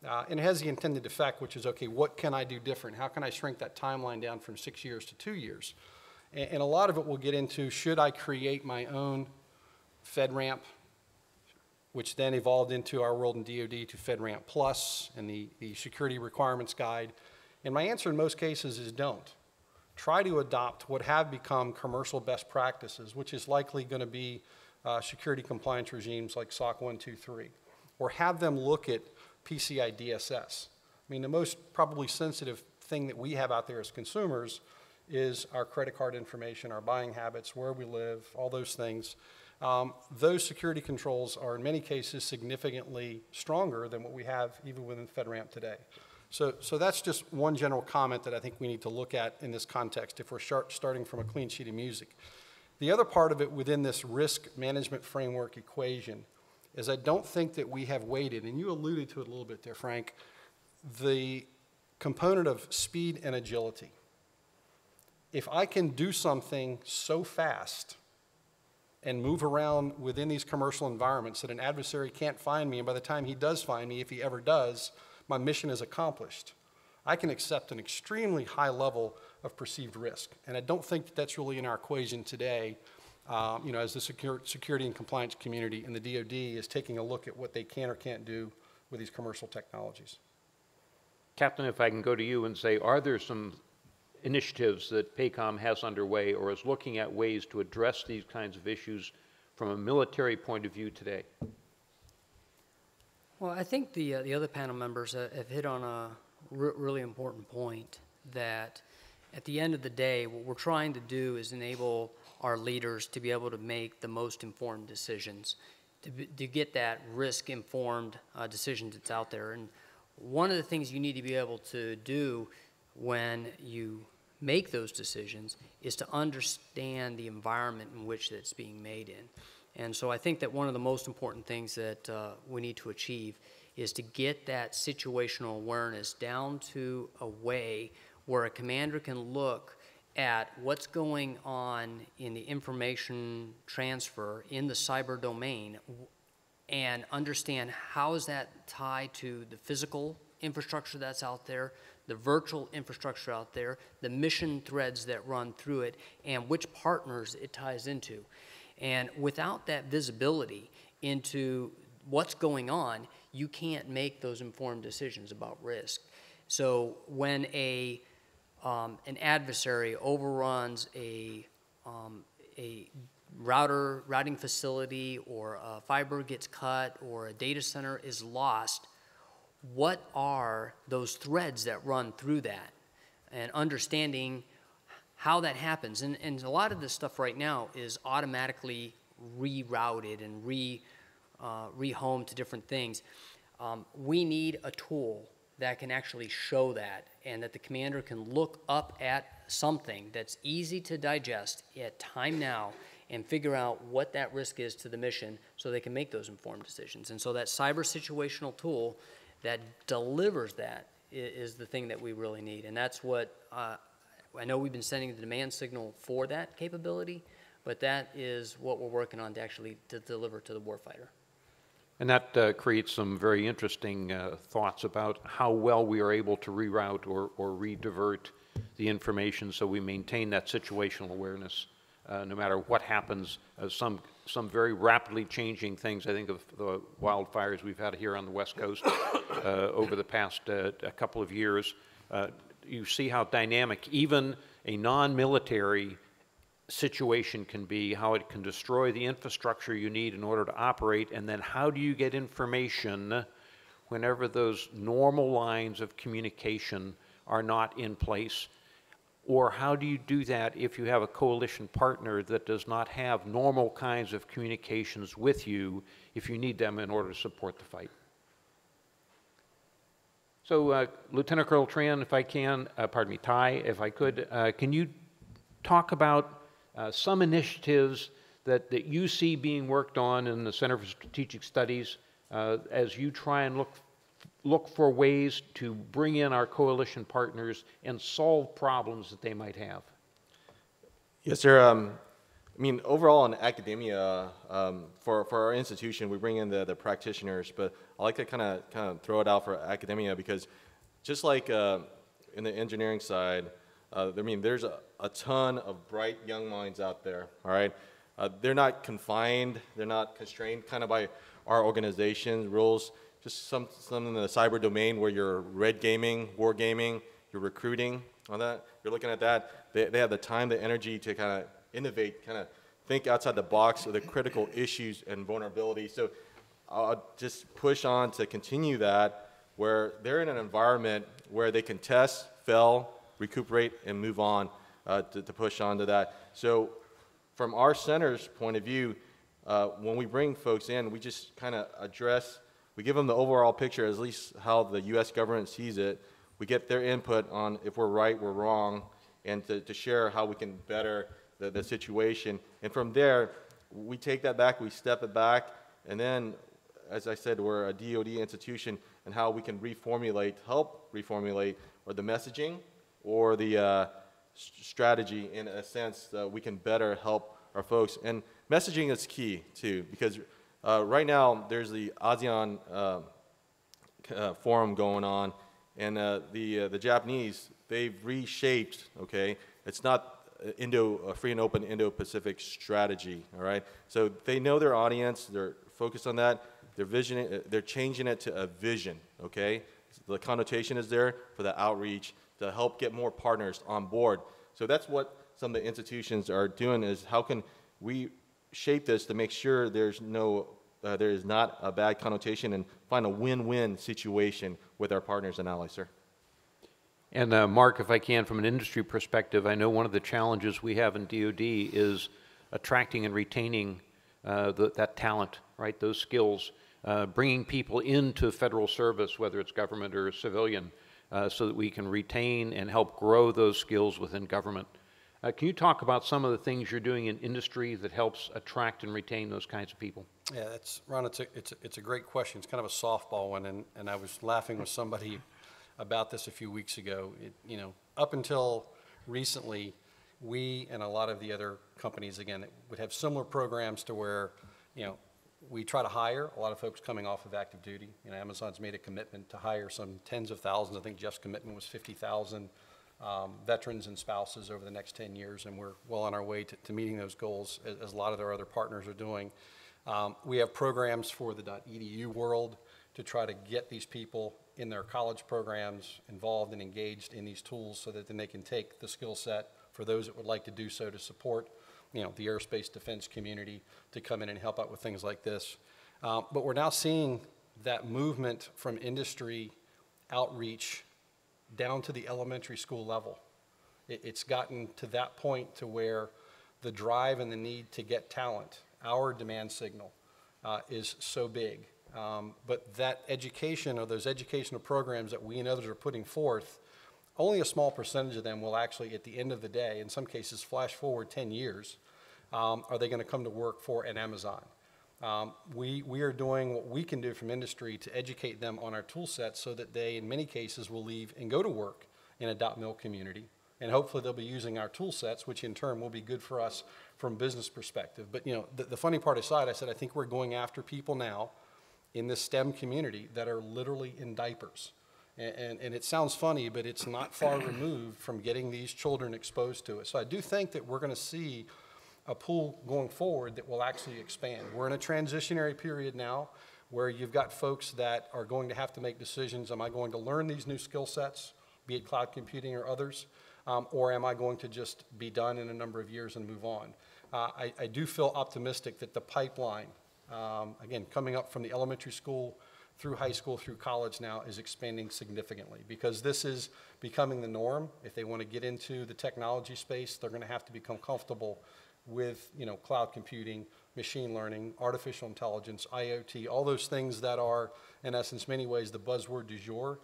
Uh, and it has the intended effect, which is, okay, what can I do different? How can I shrink that timeline down from six years to two years? And, and a lot of it will get into, should I create my own FedRAMP, which then evolved into our world in DoD to FedRAMP Plus and the, the Security Requirements Guide. And my answer in most cases is don't. Try to adopt what have become commercial best practices, which is likely going to be uh, security compliance regimes like SOC 1, 2, 3, or have them look at PCI DSS. I mean, the most probably sensitive thing that we have out there as consumers is our credit card information, our buying habits, where we live, all those things. Um, those security controls are in many cases significantly stronger than what we have even within FedRAMP today. So, so that's just one general comment that I think we need to look at in this context if we're start, starting from a clean sheet of music. The other part of it within this risk management framework equation is I don't think that we have weighted, and you alluded to it a little bit there, Frank, the component of speed and agility. If I can do something so fast and move around within these commercial environments that an adversary can't find me, and by the time he does find me, if he ever does, my mission is accomplished. I can accept an extremely high level of perceived risk. And I don't think that that's really in our equation today, um, you know, as the secure, security and compliance community and the DoD is taking a look at what they can or can't do with these commercial technologies. Captain, if I can go to you and say, are there some initiatives that PACOM has underway or is looking at ways to address these kinds of issues from a military point of view today? Well, I think the, uh, the other panel members uh, have hit on a re- really important point that at the end of the day, what we're trying to do is enable our leaders to be able to make the most informed decisions, to, be, to get that risk informed uh, decision that's out there. And one of the things you need to be able to do when you make those decisions is to understand the environment in which it's being made in. And so I think that one of the most important things that uh, we need to achieve is to get that situational awareness down to a way where a commander can look at what's going on in the information transfer in the cyber domain and understand how is that tied to the physical infrastructure that's out there, the virtual infrastructure out there, the mission threads that run through it, and which partners it ties into. And without that visibility into what's going on, you can't make those informed decisions about risk. So when a um, an adversary overruns a um, a router routing facility or a fiber gets cut or a data center is lost, what are those threads that run through that? And understanding how that happens. And, and a lot of this stuff right now is automatically rerouted and re, uh, rehomed to different things. Um, we need a tool that can actually show that and that the commander can look up at something that's easy to digest at time now and figure out what that risk is to the mission so they can make those informed decisions. And so that cyber situational tool that delivers that is, the thing that we really need. And that's what, uh, I know we've been sending the demand signal for that capability, but that is what we're working on to actually to deliver to the warfighter. And that uh, creates some very interesting uh, thoughts about how well we are able to reroute or, or redivert the information so we maintain that situational awareness uh, no matter what happens. Some, some very rapidly changing things. I think of the wildfires we've had here on the West Coast uh, over the past uh, a couple of years. Uh, you see how dynamic even a non-military situation can be, how it can destroy the infrastructure you need in order to operate, and then how do you get information whenever those normal lines of communication are not in place? Or how do you do that if you have a coalition partner that does not have normal kinds of communications with you if you need them in order to support the fight? So uh, Lieutenant Colonel Tran, if I can, uh, pardon me, Thai, if I could, uh, can you talk about uh, some initiatives that, that you see being worked on in the Center for Strategic Studies uh, as you try and look, look for ways to bring in our coalition partners and solve problems that they might have? Yes, sir. Um, I mean, overall in academia, um, for, for our institution, we bring in the, the practitioners, but I like to kind of kind of throw it out for academia because just like uh, in the engineering side, uh, I mean, there's a, a ton of bright young minds out there, all right? Uh, they're not confined, they're not constrained kind of by our organization's rules, just some, some in the cyber domain where you're red gaming, war gaming, you're recruiting on that, you're looking at that. They, they have the time, the energy to kind of innovate, kind of think outside the box of the critical issues and vulnerabilities. So I'll just push on to continue that where they're in an environment where they can test, fail, recuperate, and move on uh, to, to push on to that. So from our center's point of view, uh, when we bring folks in, we just kind of address, we give them the overall picture, at least how the U.S. government sees it. We get their input on if we're right, we're wrong, and to, to share how we can better the, the situation. And from there, we take that back, we step it back, and then, as I said, we're a DoD institution, and how we can reformulate, help reformulate, or the messaging, or the uh, strategy in a sense that we can better help our folks. And messaging is key too, because uh, right now there's the ASEAN uh, uh, forum going on, and uh, the uh, the Japanese they've reshaped. Okay, it's not uh, Indo a free and open Indo-Pacific strategy. All right, so they know their audience. They're focused on that. They're vision. They're changing it to a vision. Okay, the connotation is there for the outreach to help get more partners on board. So that's what some of the institutions are doing is how can we shape this to make sure there's no, uh, there is not a bad connotation and find a win-win situation with our partners and allies, sir. And uh, Mark, if I can, from an industry perspective, I know one of the challenges we have in DoD is attracting and retaining uh, the, that talent, right? Those skills, uh, bringing people into federal service, whether it's government or civilian, uh, so that we can retain and help grow those skills within government. Uh, can you talk about some of the things you're doing in industry that helps attract and retain those kinds of people? Yeah, that's, Ron, it's a, it's, a- it's a great question. It's kind of a softball one, and, and I was laughing with somebody about this a few weeks ago. It, you know, up until recently, we and a lot of the other companies, again, would have similar programs to where, you know, we try to hire a lot of folks coming off of active duty. You know, Amazon's made a commitment to hire some tens of thousands. I think Jeff's commitment was 50,000 um, veterans and spouses over the next 10 years, and we're well on our way to, to meeting those goals, as, as a lot of our other partners are doing. Um, we have programs for the .edu world to try to get these people in their college programs involved and engaged in these tools so that then they can take the skill set for those that would like to do so to support, you know, the aerospace defense community to come in and help out with things like this. Uh, but we're now seeing that movement from industry outreach down to the elementary school level. It, it's gotten to that point to where the drive and the need to get talent, our demand signal, uh, is so big. Um, but that education or those educational programs that we and others are putting forth, only a small percentage of them will actually, at the end of the day, in some cases, flash forward 10 years, um, are they going to come to work for an Amazon? Um, we, we are doing what we can do from industry to educate them on our tool sets so that they, in many cases, will leave and go to work in a dot mill community. And hopefully they'll be using our tool sets, which in turn will be good for us from business perspective. But, you know, the, the funny part aside, I said, I think we're going after people now in this STEM community that are literally in diapers. And, and, and it sounds funny, but it's not far removed from getting these children exposed to it. So I do think that we're going to see a pool going forward that will actually expand. We're in a transitionary period now where you've got folks that are going to have to make decisions. Am I going to learn these new skill sets, be it cloud computing or others? Um, or am I going to just be done in a number of years and move on? Uh, I, I do feel optimistic that the pipeline, um, again, coming up from the elementary school through high school, through college now, is expanding significantly because this is becoming the norm. If they want to get into the technology space, they're going to have to become comfortable with, you know, cloud computing, machine learning, artificial intelligence, IoT, all those things that are, in essence, many ways, the buzzword du jour,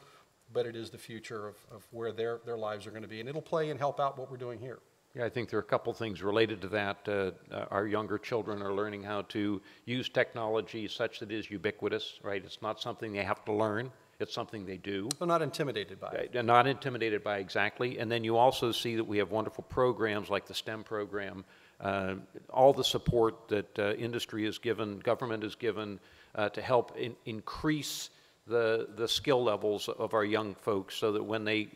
but it is the future of, of where their, their lives are going to be. And it'll play and help out what we're doing here. Yeah, I think there are a couple things related to that. Uh, uh, our younger children are learning how to use technology such that it is ubiquitous, right? It's not something they have to learn, it's something they do. They're not intimidated by it. Right, and not intimidated by exactly. And then you also see that we have wonderful programs like the STEM program, uh, all the support that uh, industry has given, government has given uh, to help in, increase the, the skill levels of our young folks so that when they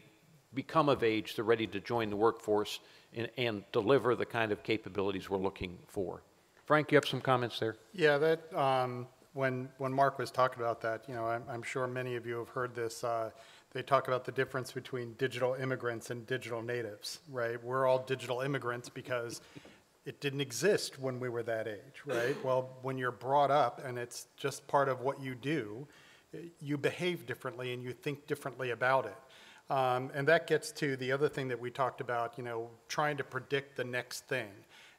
become of age, they're ready to join the workforce and, and deliver the kind of capabilities we're looking for. Frank, you have some comments there? Yeah, that, um, when, when Mark was talking about that, you know, I'm, I'm sure many of you have heard this, uh, they talk about the difference between digital immigrants and digital natives, right? We're all digital immigrants because it didn't exist when we were that age, right? Well, when you're brought up and it's just part of what you do, you behave differently and you think differently about it. Um, and that gets to the other thing that we talked about, you know, trying to predict the next thing.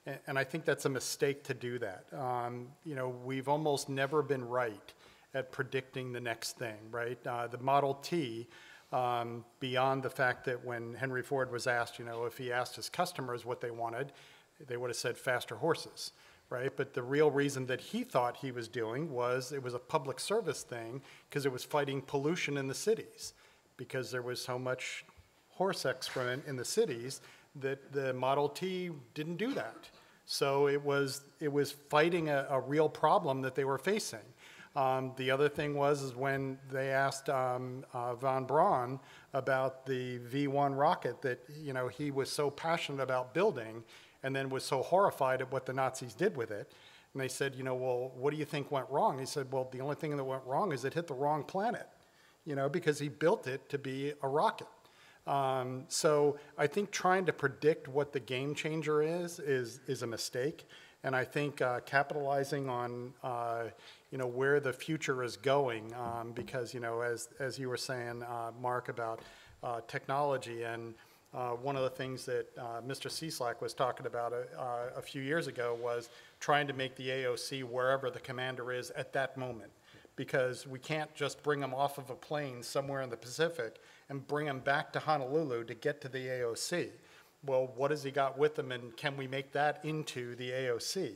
And, and I think that's a mistake to do that. Um, you know, we've almost never been right at predicting the next thing, right? Uh, the Model T, um, beyond the fact that when Henry Ford was asked, you know, if he asked his customers what they wanted, they would have said faster horses, right? But the real reason that he thought he was doing was it was a public service thing because it was fighting pollution in the cities because there was so much horse excrement in the cities that the Model T didn't do that. So it was, it was fighting a, a real problem that they were facing. Um, the other thing was is when they asked um, uh, von Braun about the V1 rocket that you know he was so passionate about building, and then was so horrified at what the Nazis did with it. And they said, you know, well, what do you think went wrong? He said, well, the only thing that went wrong is it hit the wrong planet you know, because he built it to be a rocket. Um, so I think trying to predict what the game changer is is is a mistake, and I think uh, capitalizing on uh, you know where the future is going, um, because you know as as you were saying, uh, Mark, about uh, technology and. Uh, one of the things that uh, Mr. Cieslak was talking about a, a few years ago was trying to make the AOC wherever the commander is at that moment because we can't just bring them off of a plane somewhere in the Pacific and bring them back to Honolulu to get to the AOC. Well, what has he got with him, and can we make that into the AOC?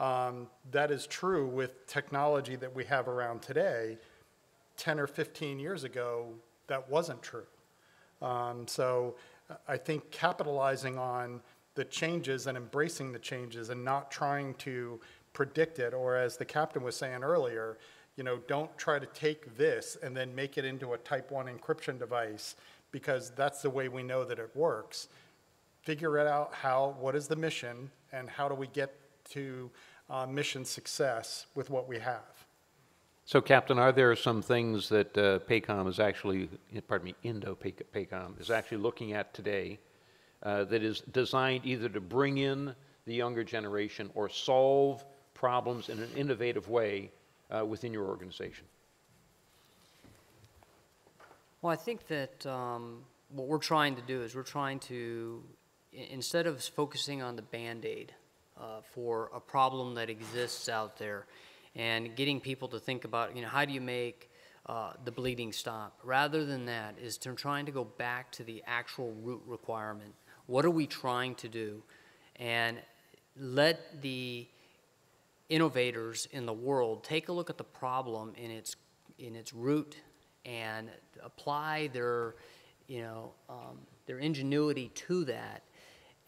Um, that is true with technology that we have around today. 10 or 15 years ago, that wasn't true. Um, so I think capitalizing on the changes and embracing the changes and not trying to predict it, or as the captain was saying earlier, you know, don't try to take this and then make it into a type 1 encryption device because that's the way we know that it works. Figure it out how, what is the mission, and how do we get to uh, mission success with what we have. So, Captain, are there some things that uh, PACOM is actually, pardon me, Indo-PACOM is actually looking at today uh, that is designed either to bring in the younger generation or solve problems in an innovative way uh, within your organization? Well, I think that um, what we're trying to do is we're trying to, instead of focusing on the band aid uh, for a problem that exists out there and getting people to think about, you know, how do you make uh, the bleeding stop? Rather than that, is to trying to go back to the actual root requirement. What are we trying to do? And let the innovators in the world take a look at the problem in its in its root and apply their you know um, their ingenuity to that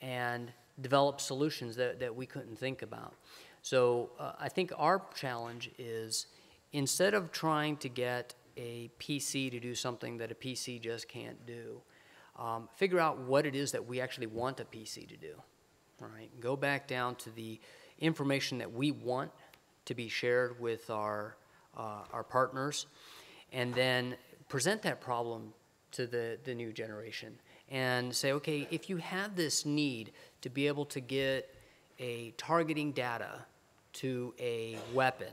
and develop solutions that, that we couldn't think about. So uh, I think our challenge is instead of trying to get a PC to do something that a PC just can't do, um, figure out what it is that we actually want a PC to do. Right, go back down to the information that we want to be shared with our uh, our partners, and then present that problem to the, the new generation and say, okay, if you have this need to be able to get a targeting data to a weapon,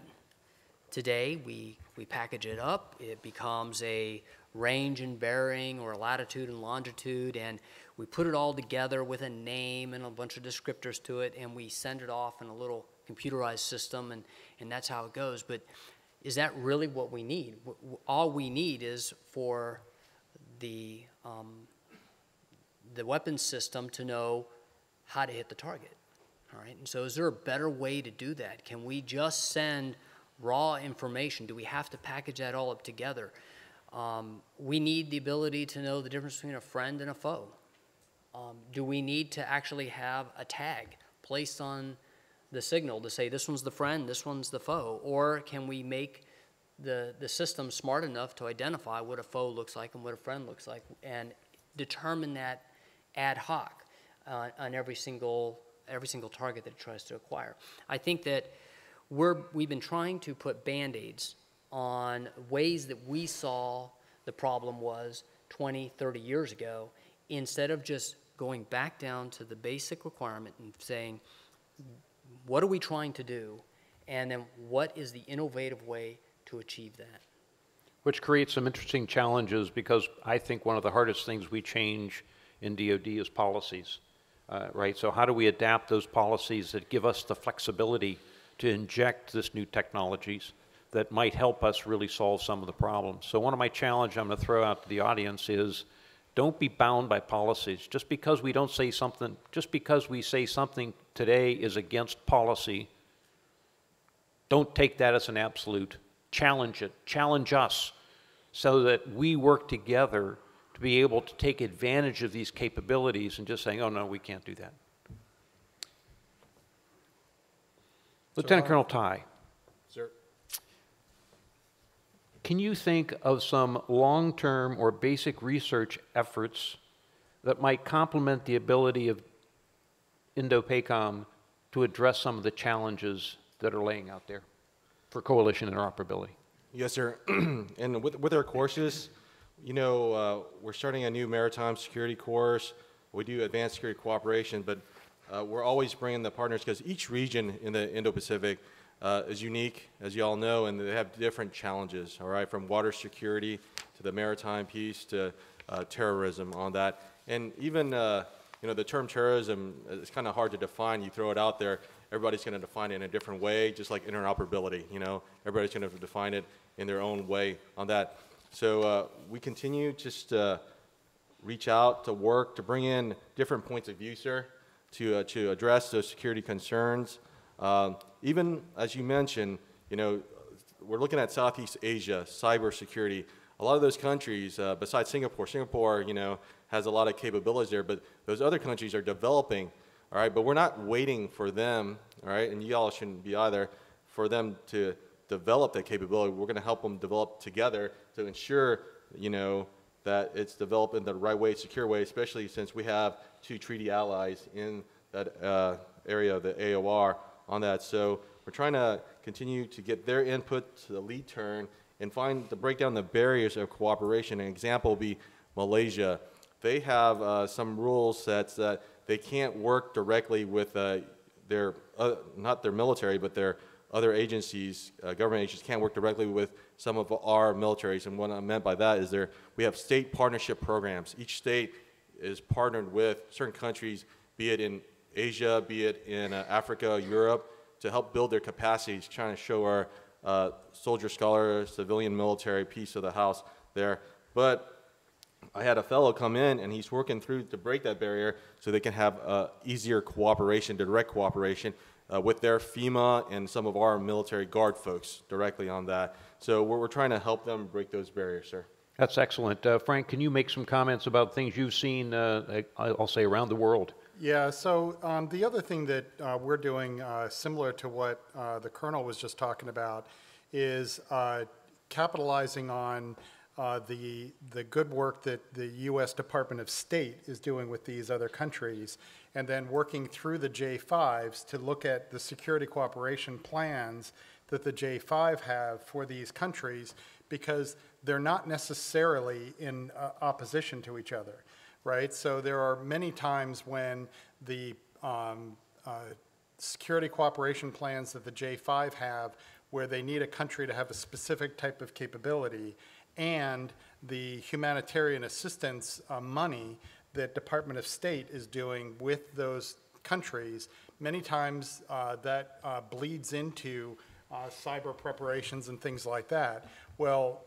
today we, we package it up, it becomes a range and bearing or a latitude and longitude, and we put it all together with a name and a bunch of descriptors to it, and we send it off in a little computerized system, and, and that's how it goes. But is that really what we need? All we need is for the, um, the weapons system to know how to hit the target. All right, and so is there a better way to do that? Can we just send raw information? Do we have to package that all up together? Um, we need the ability to know the difference between a friend and a foe. Um, do we need to actually have a tag placed on the signal to say this one's the friend, this one's the foe? Or can we make the, the system smart enough to identify what a foe looks like and what a friend looks like and determine that ad hoc uh, on every single, every single target that it tries to acquire? I think that we're, we've been trying to put band-aids on ways that we saw the problem was 20, 30 years ago, instead of just going back down to the basic requirement and saying, what are we trying to do? And then what is the innovative way to achieve that? Which creates some interesting challenges because I think one of the hardest things we change in DoD is policies, uh, right? So how do we adapt those policies that give us the flexibility to inject this new technologies that might help us really solve some of the problems? So one of my challenge I'm going to throw out to the audience is don't be bound by policies. Just because we don't say something, just because we say something today is against policy, don't take that as an absolute. Challenge it, challenge us, so that we work together to be able to take advantage of these capabilities and just saying, oh no, we can't do that. Lieutenant uh, Colonel Thai. Sir. Can you think of some long-term or basic research efforts that might complement the ability of INDOPACOM to address some of the challenges that are laying out there for coalition interoperability? Yes, sir. and with, with our courses, you know, uh, we're starting a new maritime security course. We do advanced security cooperation, but uh, we're always bringing the partners because each region in the Indo-Pacific uh, is unique, as you all know, and they have different challenges, all right, from water security to the maritime piece to uh, terrorism on that. And even, uh, you know, the term terrorism is kind of hard to define. You throw it out there, everybody's going to define it in a different way, just like interoperability, you know. Everybody's going to define it in their own way on that. So uh, we continue just to reach out to work to bring in different points of view, sir, to, uh, to address those security concerns. Um, even as you mentioned, you know, we're looking at Southeast Asia, cybersecurity. A lot of those countries, uh, besides Singapore, Singapore, you know, has a lot of capabilities there, but those other countries are developing, all right? But we're not waiting for them, all right, and y'all shouldn't be either, for them to develop that capability. We're going to help them develop together to ensure, you know, that it's developed in the right way, secure way, especially since we have two treaty allies in that uh, area of the AOR on that. So we're trying to continue to get their input to the lead turn and find to break down the barriers of cooperation. An example would be Malaysia. They have uh, some rule sets that they can't work directly with uh, their, uh, not their military, but their other agencies, uh, government agencies can't work directly with some of our militaries. And what I meant by that is there, we have state partnership programs. Each state is partnered with certain countries, be it in Asia, be it in uh, Africa, Europe, to help build their capacities, trying to show our uh, soldier, scholar, civilian, military piece of the house there. But I had a fellow come in and he's working through to break that barrier so they can have uh, easier cooperation, direct cooperation. Uh, with their FEMA and some of our military guard folks directly on that. So we're, we're trying to help them break those barriers, sir. That's excellent. Uh, Frank, can you make some comments about things you've seen, uh, I- I'll say, around the world? Yeah, so um, the other thing that uh, we're doing, uh, similar to what uh, the Colonel was just talking about, is uh, capitalizing on uh, the, the good work that the U.S. Department of State is doing with these other countries, and then working through the J5s to look at the security cooperation plans that the J5 have for these countries, because they're not necessarily in uh, opposition to each other right? So there are many times when the um, uh, security cooperation plans that the J5 have, where they need a country to have a specific type of capability, and the humanitarian assistance uh, money that Department of State is doing with those countries, many times uh, that uh, bleeds into uh, cyber preparations and things like that. Well,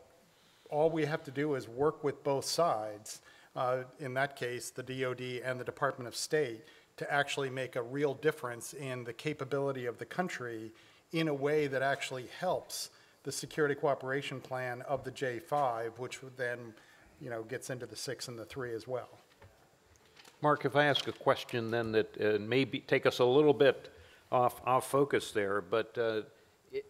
all we have to do is work with both sides, uh, in that case, the DoD and the Department of State, to actually make a real difference in the capability of the country in a way that actually helps the security cooperation plan of the J5, which then, you know, gets into the six and the three as well. Mark, if I ask a question then that uh, take us a little bit off, off focus there, but uh,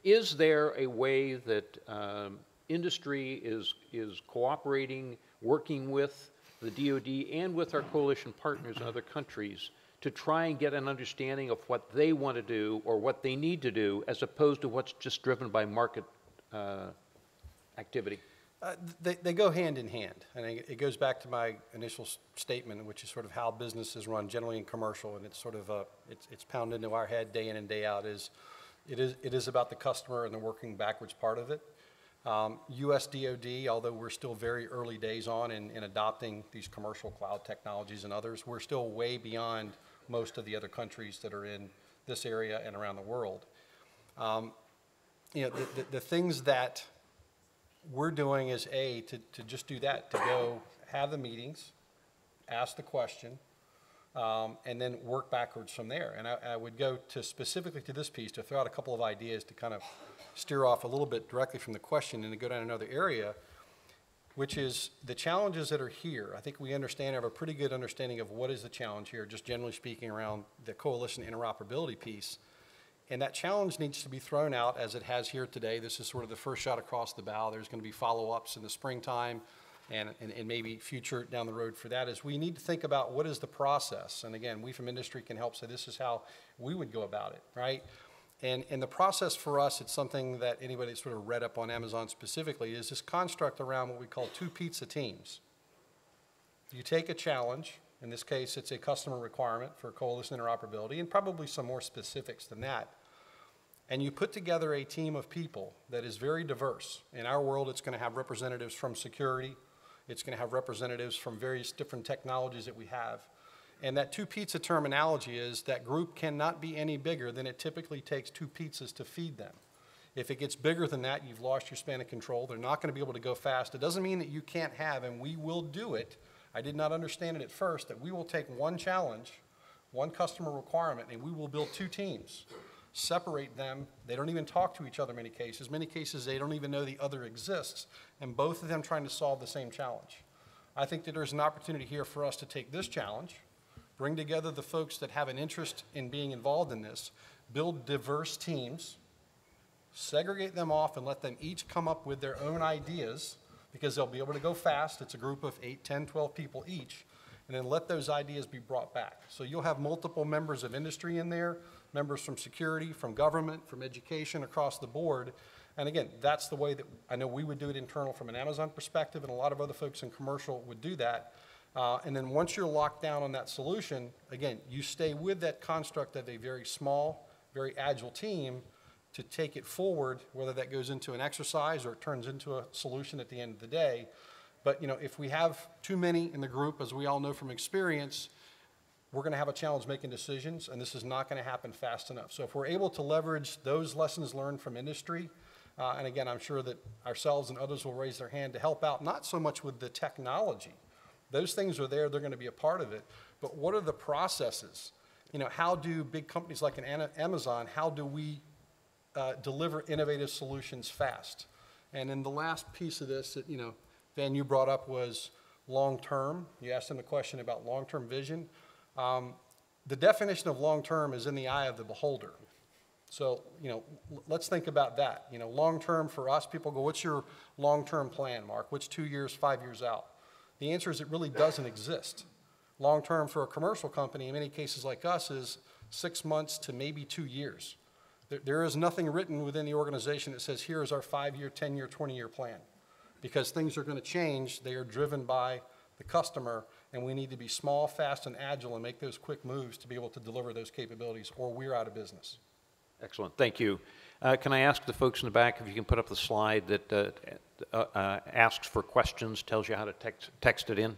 is there a way that um, industry is, is cooperating, working with the DoD and with our coalition partners in other countries to try and get an understanding of what they want to do or what they need to do, as opposed to what's just driven by market uh, activity? Uh, They, they go hand in hand. And it goes back to my initial statement, which is sort of how business is run generally in commercial, and it's sort of, a- it's, it's pounded into our head day in and day out, is, it is, it is about the customer and the working backwards part of it. Um, US DoD, although we're still very early days on in, in adopting these commercial cloud technologies and others, we're still way beyond most of the other countries that are in this area and around the world. Um, You know, the, the, the things that we're doing is A, to, to just do that, to go have the meetings, ask the question, um, and then work backwards from there. And I, I would go to specifically to this piece to throw out a couple of ideas to kind of steer off a little bit directly from the question and to go down another area, which is the challenges that are here. I think we understand, have a pretty good understanding of what is the challenge here, just generally speaking around the coalition interoperability piece. And that challenge needs to be thrown out as it has here today. This is sort of the first shot across the bow. There's going to be follow-ups in the springtime and, and, and maybe future down the road for that is we need to think about what is the process. And again, we from industry can help say this is how we would go about it, right? And, and the process for us, it's something that anybody that's sort of read up on Amazon specifically, is this construct around what we call two pizza teams. You take a challenge, in this case, it's a customer requirement for coalition interoperability, and probably some more specifics than that. And you put together a team of people that is very diverse. In our world, it's going to have representatives from security, it's going to have representatives from various different technologies that we have. And that two pizza terminology is that group cannot be any bigger than it typically takes two pizzas to feed them. If it gets bigger than that, you've lost your span of control. They're not going to be able to go fast. It doesn't mean that you can't have, and we will do it. I did not understand it at first, that we will take one challenge, one customer requirement, and we will build two teams. Separate them. They don't even talk to each other in many cases. Many cases, they don't even know the other exists, and both of them trying to solve the same challenge. I think that there's an opportunity here for us to take this challenge, bring together the folks that have an interest in being involved in this, build diverse teams, segregate them off and let them each come up with their own ideas because they'll be able to go fast. It's a group of 8, 10, 12 people each. And then let those ideas be brought back. So you'll have multiple members of industry in there, members from security, from government, from education, across the board. And again, that's the way that I know we would do it internal from an Amazon perspective, and a lot of other folks in commercial would do that. Uh, and then once you're locked down on that solution, again, you stay with that construct of a very small, very agile team to take it forward, whether that goes into an exercise or it turns into a solution at the end of the day. But, you know, if we have too many in the group, as we all know from experience, we're going to have a challenge making decisions, and this is not going to happen fast enough. So if we're able to leverage those lessons learned from industry, uh, and again, I'm sure that ourselves and others will raise their hand to help out, not so much with the technology. Those things are there, they're going to be a part of it. But what are the processes you know, how do big companies like an Amazon, how do we uh, deliver innovative solutions fast? And then the last piece of this that, you know, Van, you brought up was long-term. You asked them a question about long-term vision. Um, The definition of long-term is in the eye of the beholder. So, you know, let's think about that. You know, long-term for us, people go, what's your long-term plan, Mark? Which two years, five years out? The answer is it really doesn't exist. Long-term for a commercial company, in many cases like us, is six months to maybe two years. There, there is nothing written within the organization that says, here is our five-year, 10-year, 20-year plan. Because things are going to change, they are driven by the customer, and we need to be small, fast, and agile and make those quick moves to be able to deliver those capabilities, or we're out of business. Excellent, thank you. Uh, Can I ask the folks in the back if you can put up the slide that uh, uh, uh, asks for questions, tells you how to text text it in?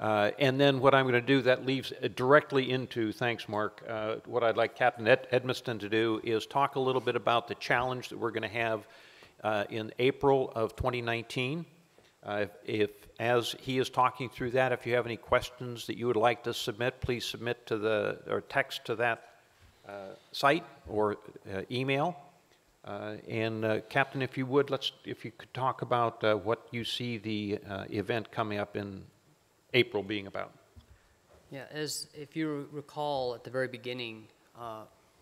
Uh, And then what I'm going to do, that leaves directly into, thanks, Mark, uh, what I'd like Captain Ed- Edmiston to do is talk a little bit about the challenge that we're going to have uh, in April of 2019. Uh, If, as he is talking through that, if you have any questions that you would like to submit, please submit to the, or text to that uh, site or uh, email. Uh, And uh, Captain, if you would, let's, if you could talk about uh, what you see the uh, event coming up in April being about. Yeah, as, if you recall at the very beginning,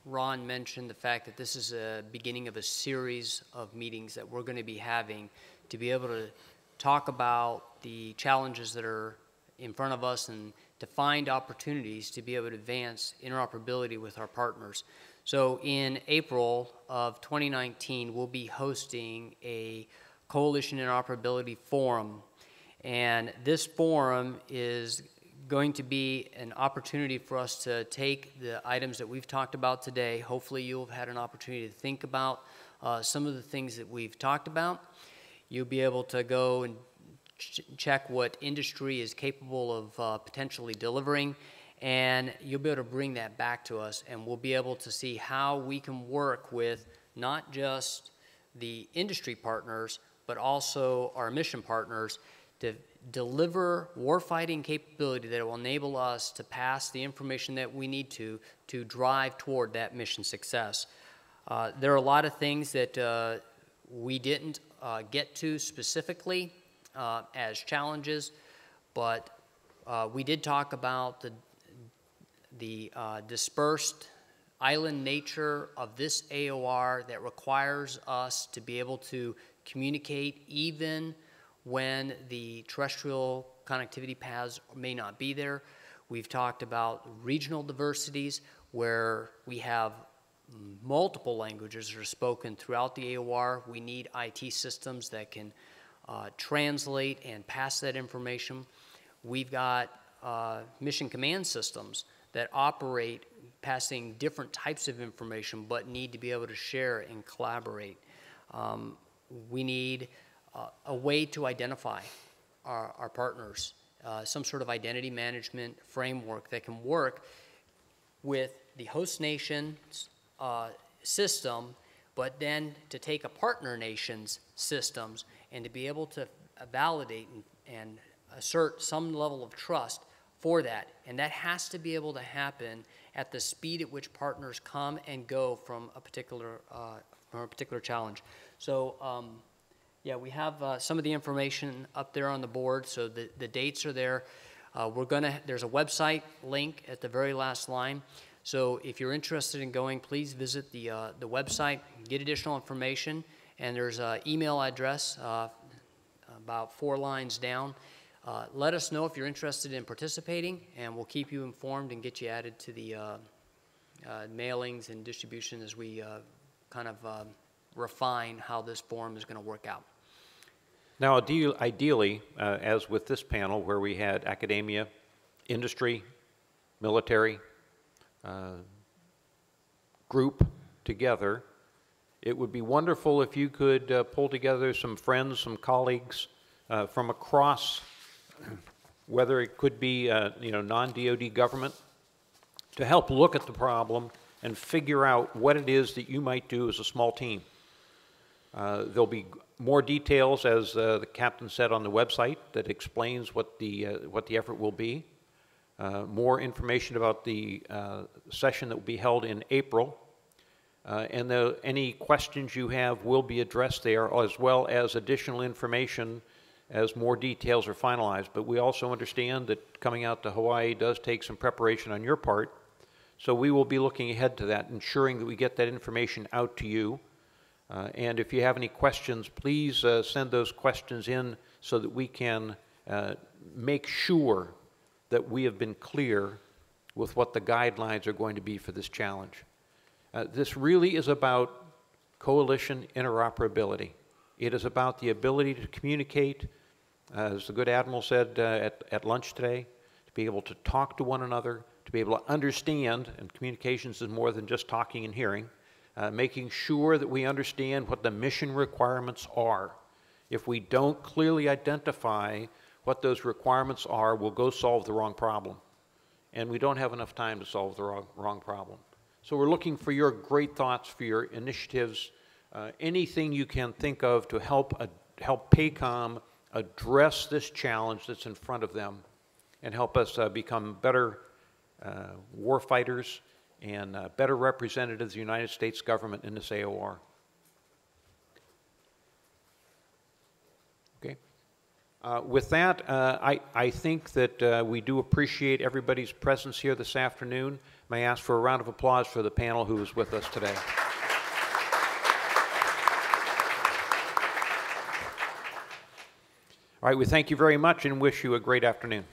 Ron mentioned the fact that this is a beginning of a series of meetings that we're going to be having to be able to talk about the challenges that are in front of us and to find opportunities to be able to advance interoperability with our partners. So in April of 2019, we'll be hosting a Coalition Interoperability Forum and this forum is going to be an opportunity for us to take the items that we've talked about today. Hopefully, you'll have had an opportunity to think about uh, some of the things that we've talked about. You'll be able to go and ch- check what industry is capable of uh, potentially delivering, and you'll be able to bring that back to us, and we'll be able to see how we can work with not just the industry partners, but also our mission partners to deliver warfighting capability that will enable us to pass the information that we need to to drive toward that mission success. Uh, there are a lot of things that uh, we didn't uh, get to specifically uh, as challenges, but uh, we did talk about the the uh, dispersed island nature of this AOR that requires us to be able to communicate even when the terrestrial connectivity paths may not be there. We've talked about regional diversities where we have multiple languages are spoken throughout the AOR. We need IT systems that can uh, translate and pass that information. We've got uh, mission command systems that operate passing different types of information but need to be able to share and collaborate. Um, we need uh, a way to identify our, our partners, uh, some sort of identity management framework that can work with the host nation's uh, system, but then to take a partner nation's systems and to be able to validate and, and assert some level of trust for that. And that has to be able to happen at the speed at which partners come and go from a particular, uh, from a particular challenge. So, um, yeah, we have uh, some of the information up there on the board, so the, the dates are there. Uh, we're gonna, there's a website link at the very last line. So if you're interested in going, please visit the, uh, the website, get additional information, and there's an email address uh, about four lines down. Uh, let us know if you're interested in participating, and we'll keep you informed and get you added to the uh, uh, mailings and distribution as we uh, kind of um, refine how this forum is going to work out. Now, ideally, as with this panel where we had academia, industry, military, uh, group together, it would be wonderful if you could uh, pull together some friends, some colleagues uh, from across, whether it could be, uh, you know, non-DoD government, to help look at the problem and figure out what it is that you might do as a small team. Uh, There'll be more details, as the captain said on the website, that explains what the, what the effort will be. Uh, more information about the uh, session that will be held in April. Uh, And the, any questions you have will be addressed there, as well as additional information as more details are finalized. But we also understand that coming out to Hawaii does take some preparation on your part. So we will be looking ahead to that, ensuring that we get that information out to you. Uh, And if you have any questions, please uh, send those questions in so that we can uh, make sure that we have been clear with what the guidelines are going to be for this challenge. Uh, This really is about coalition interoperability. It is about the ability to communicate, as the good admiral said uh, at, at lunch today, to be able to talk to one another, to be able to understand, and communications is more than just talking and hearing, uh, making sure that we understand what the mission requirements are. If we don't clearly identify what those requirements are, we'll go solve the wrong problem and we don't have enough time to solve the wrong, wrong problem. So we're looking for your great thoughts, for your initiatives, uh, anything you can think of to help, help PACOM address this challenge that's in front of them and help us uh, become better uh, war fighters and uh, better representatives of the United States government in this AOR. Uh, With that, uh, I I think that uh, we do appreciate everybody's presence here this afternoon. May I ask for a round of applause for the panel who is with us today? All right, we thank you very much and wish you a great afternoon.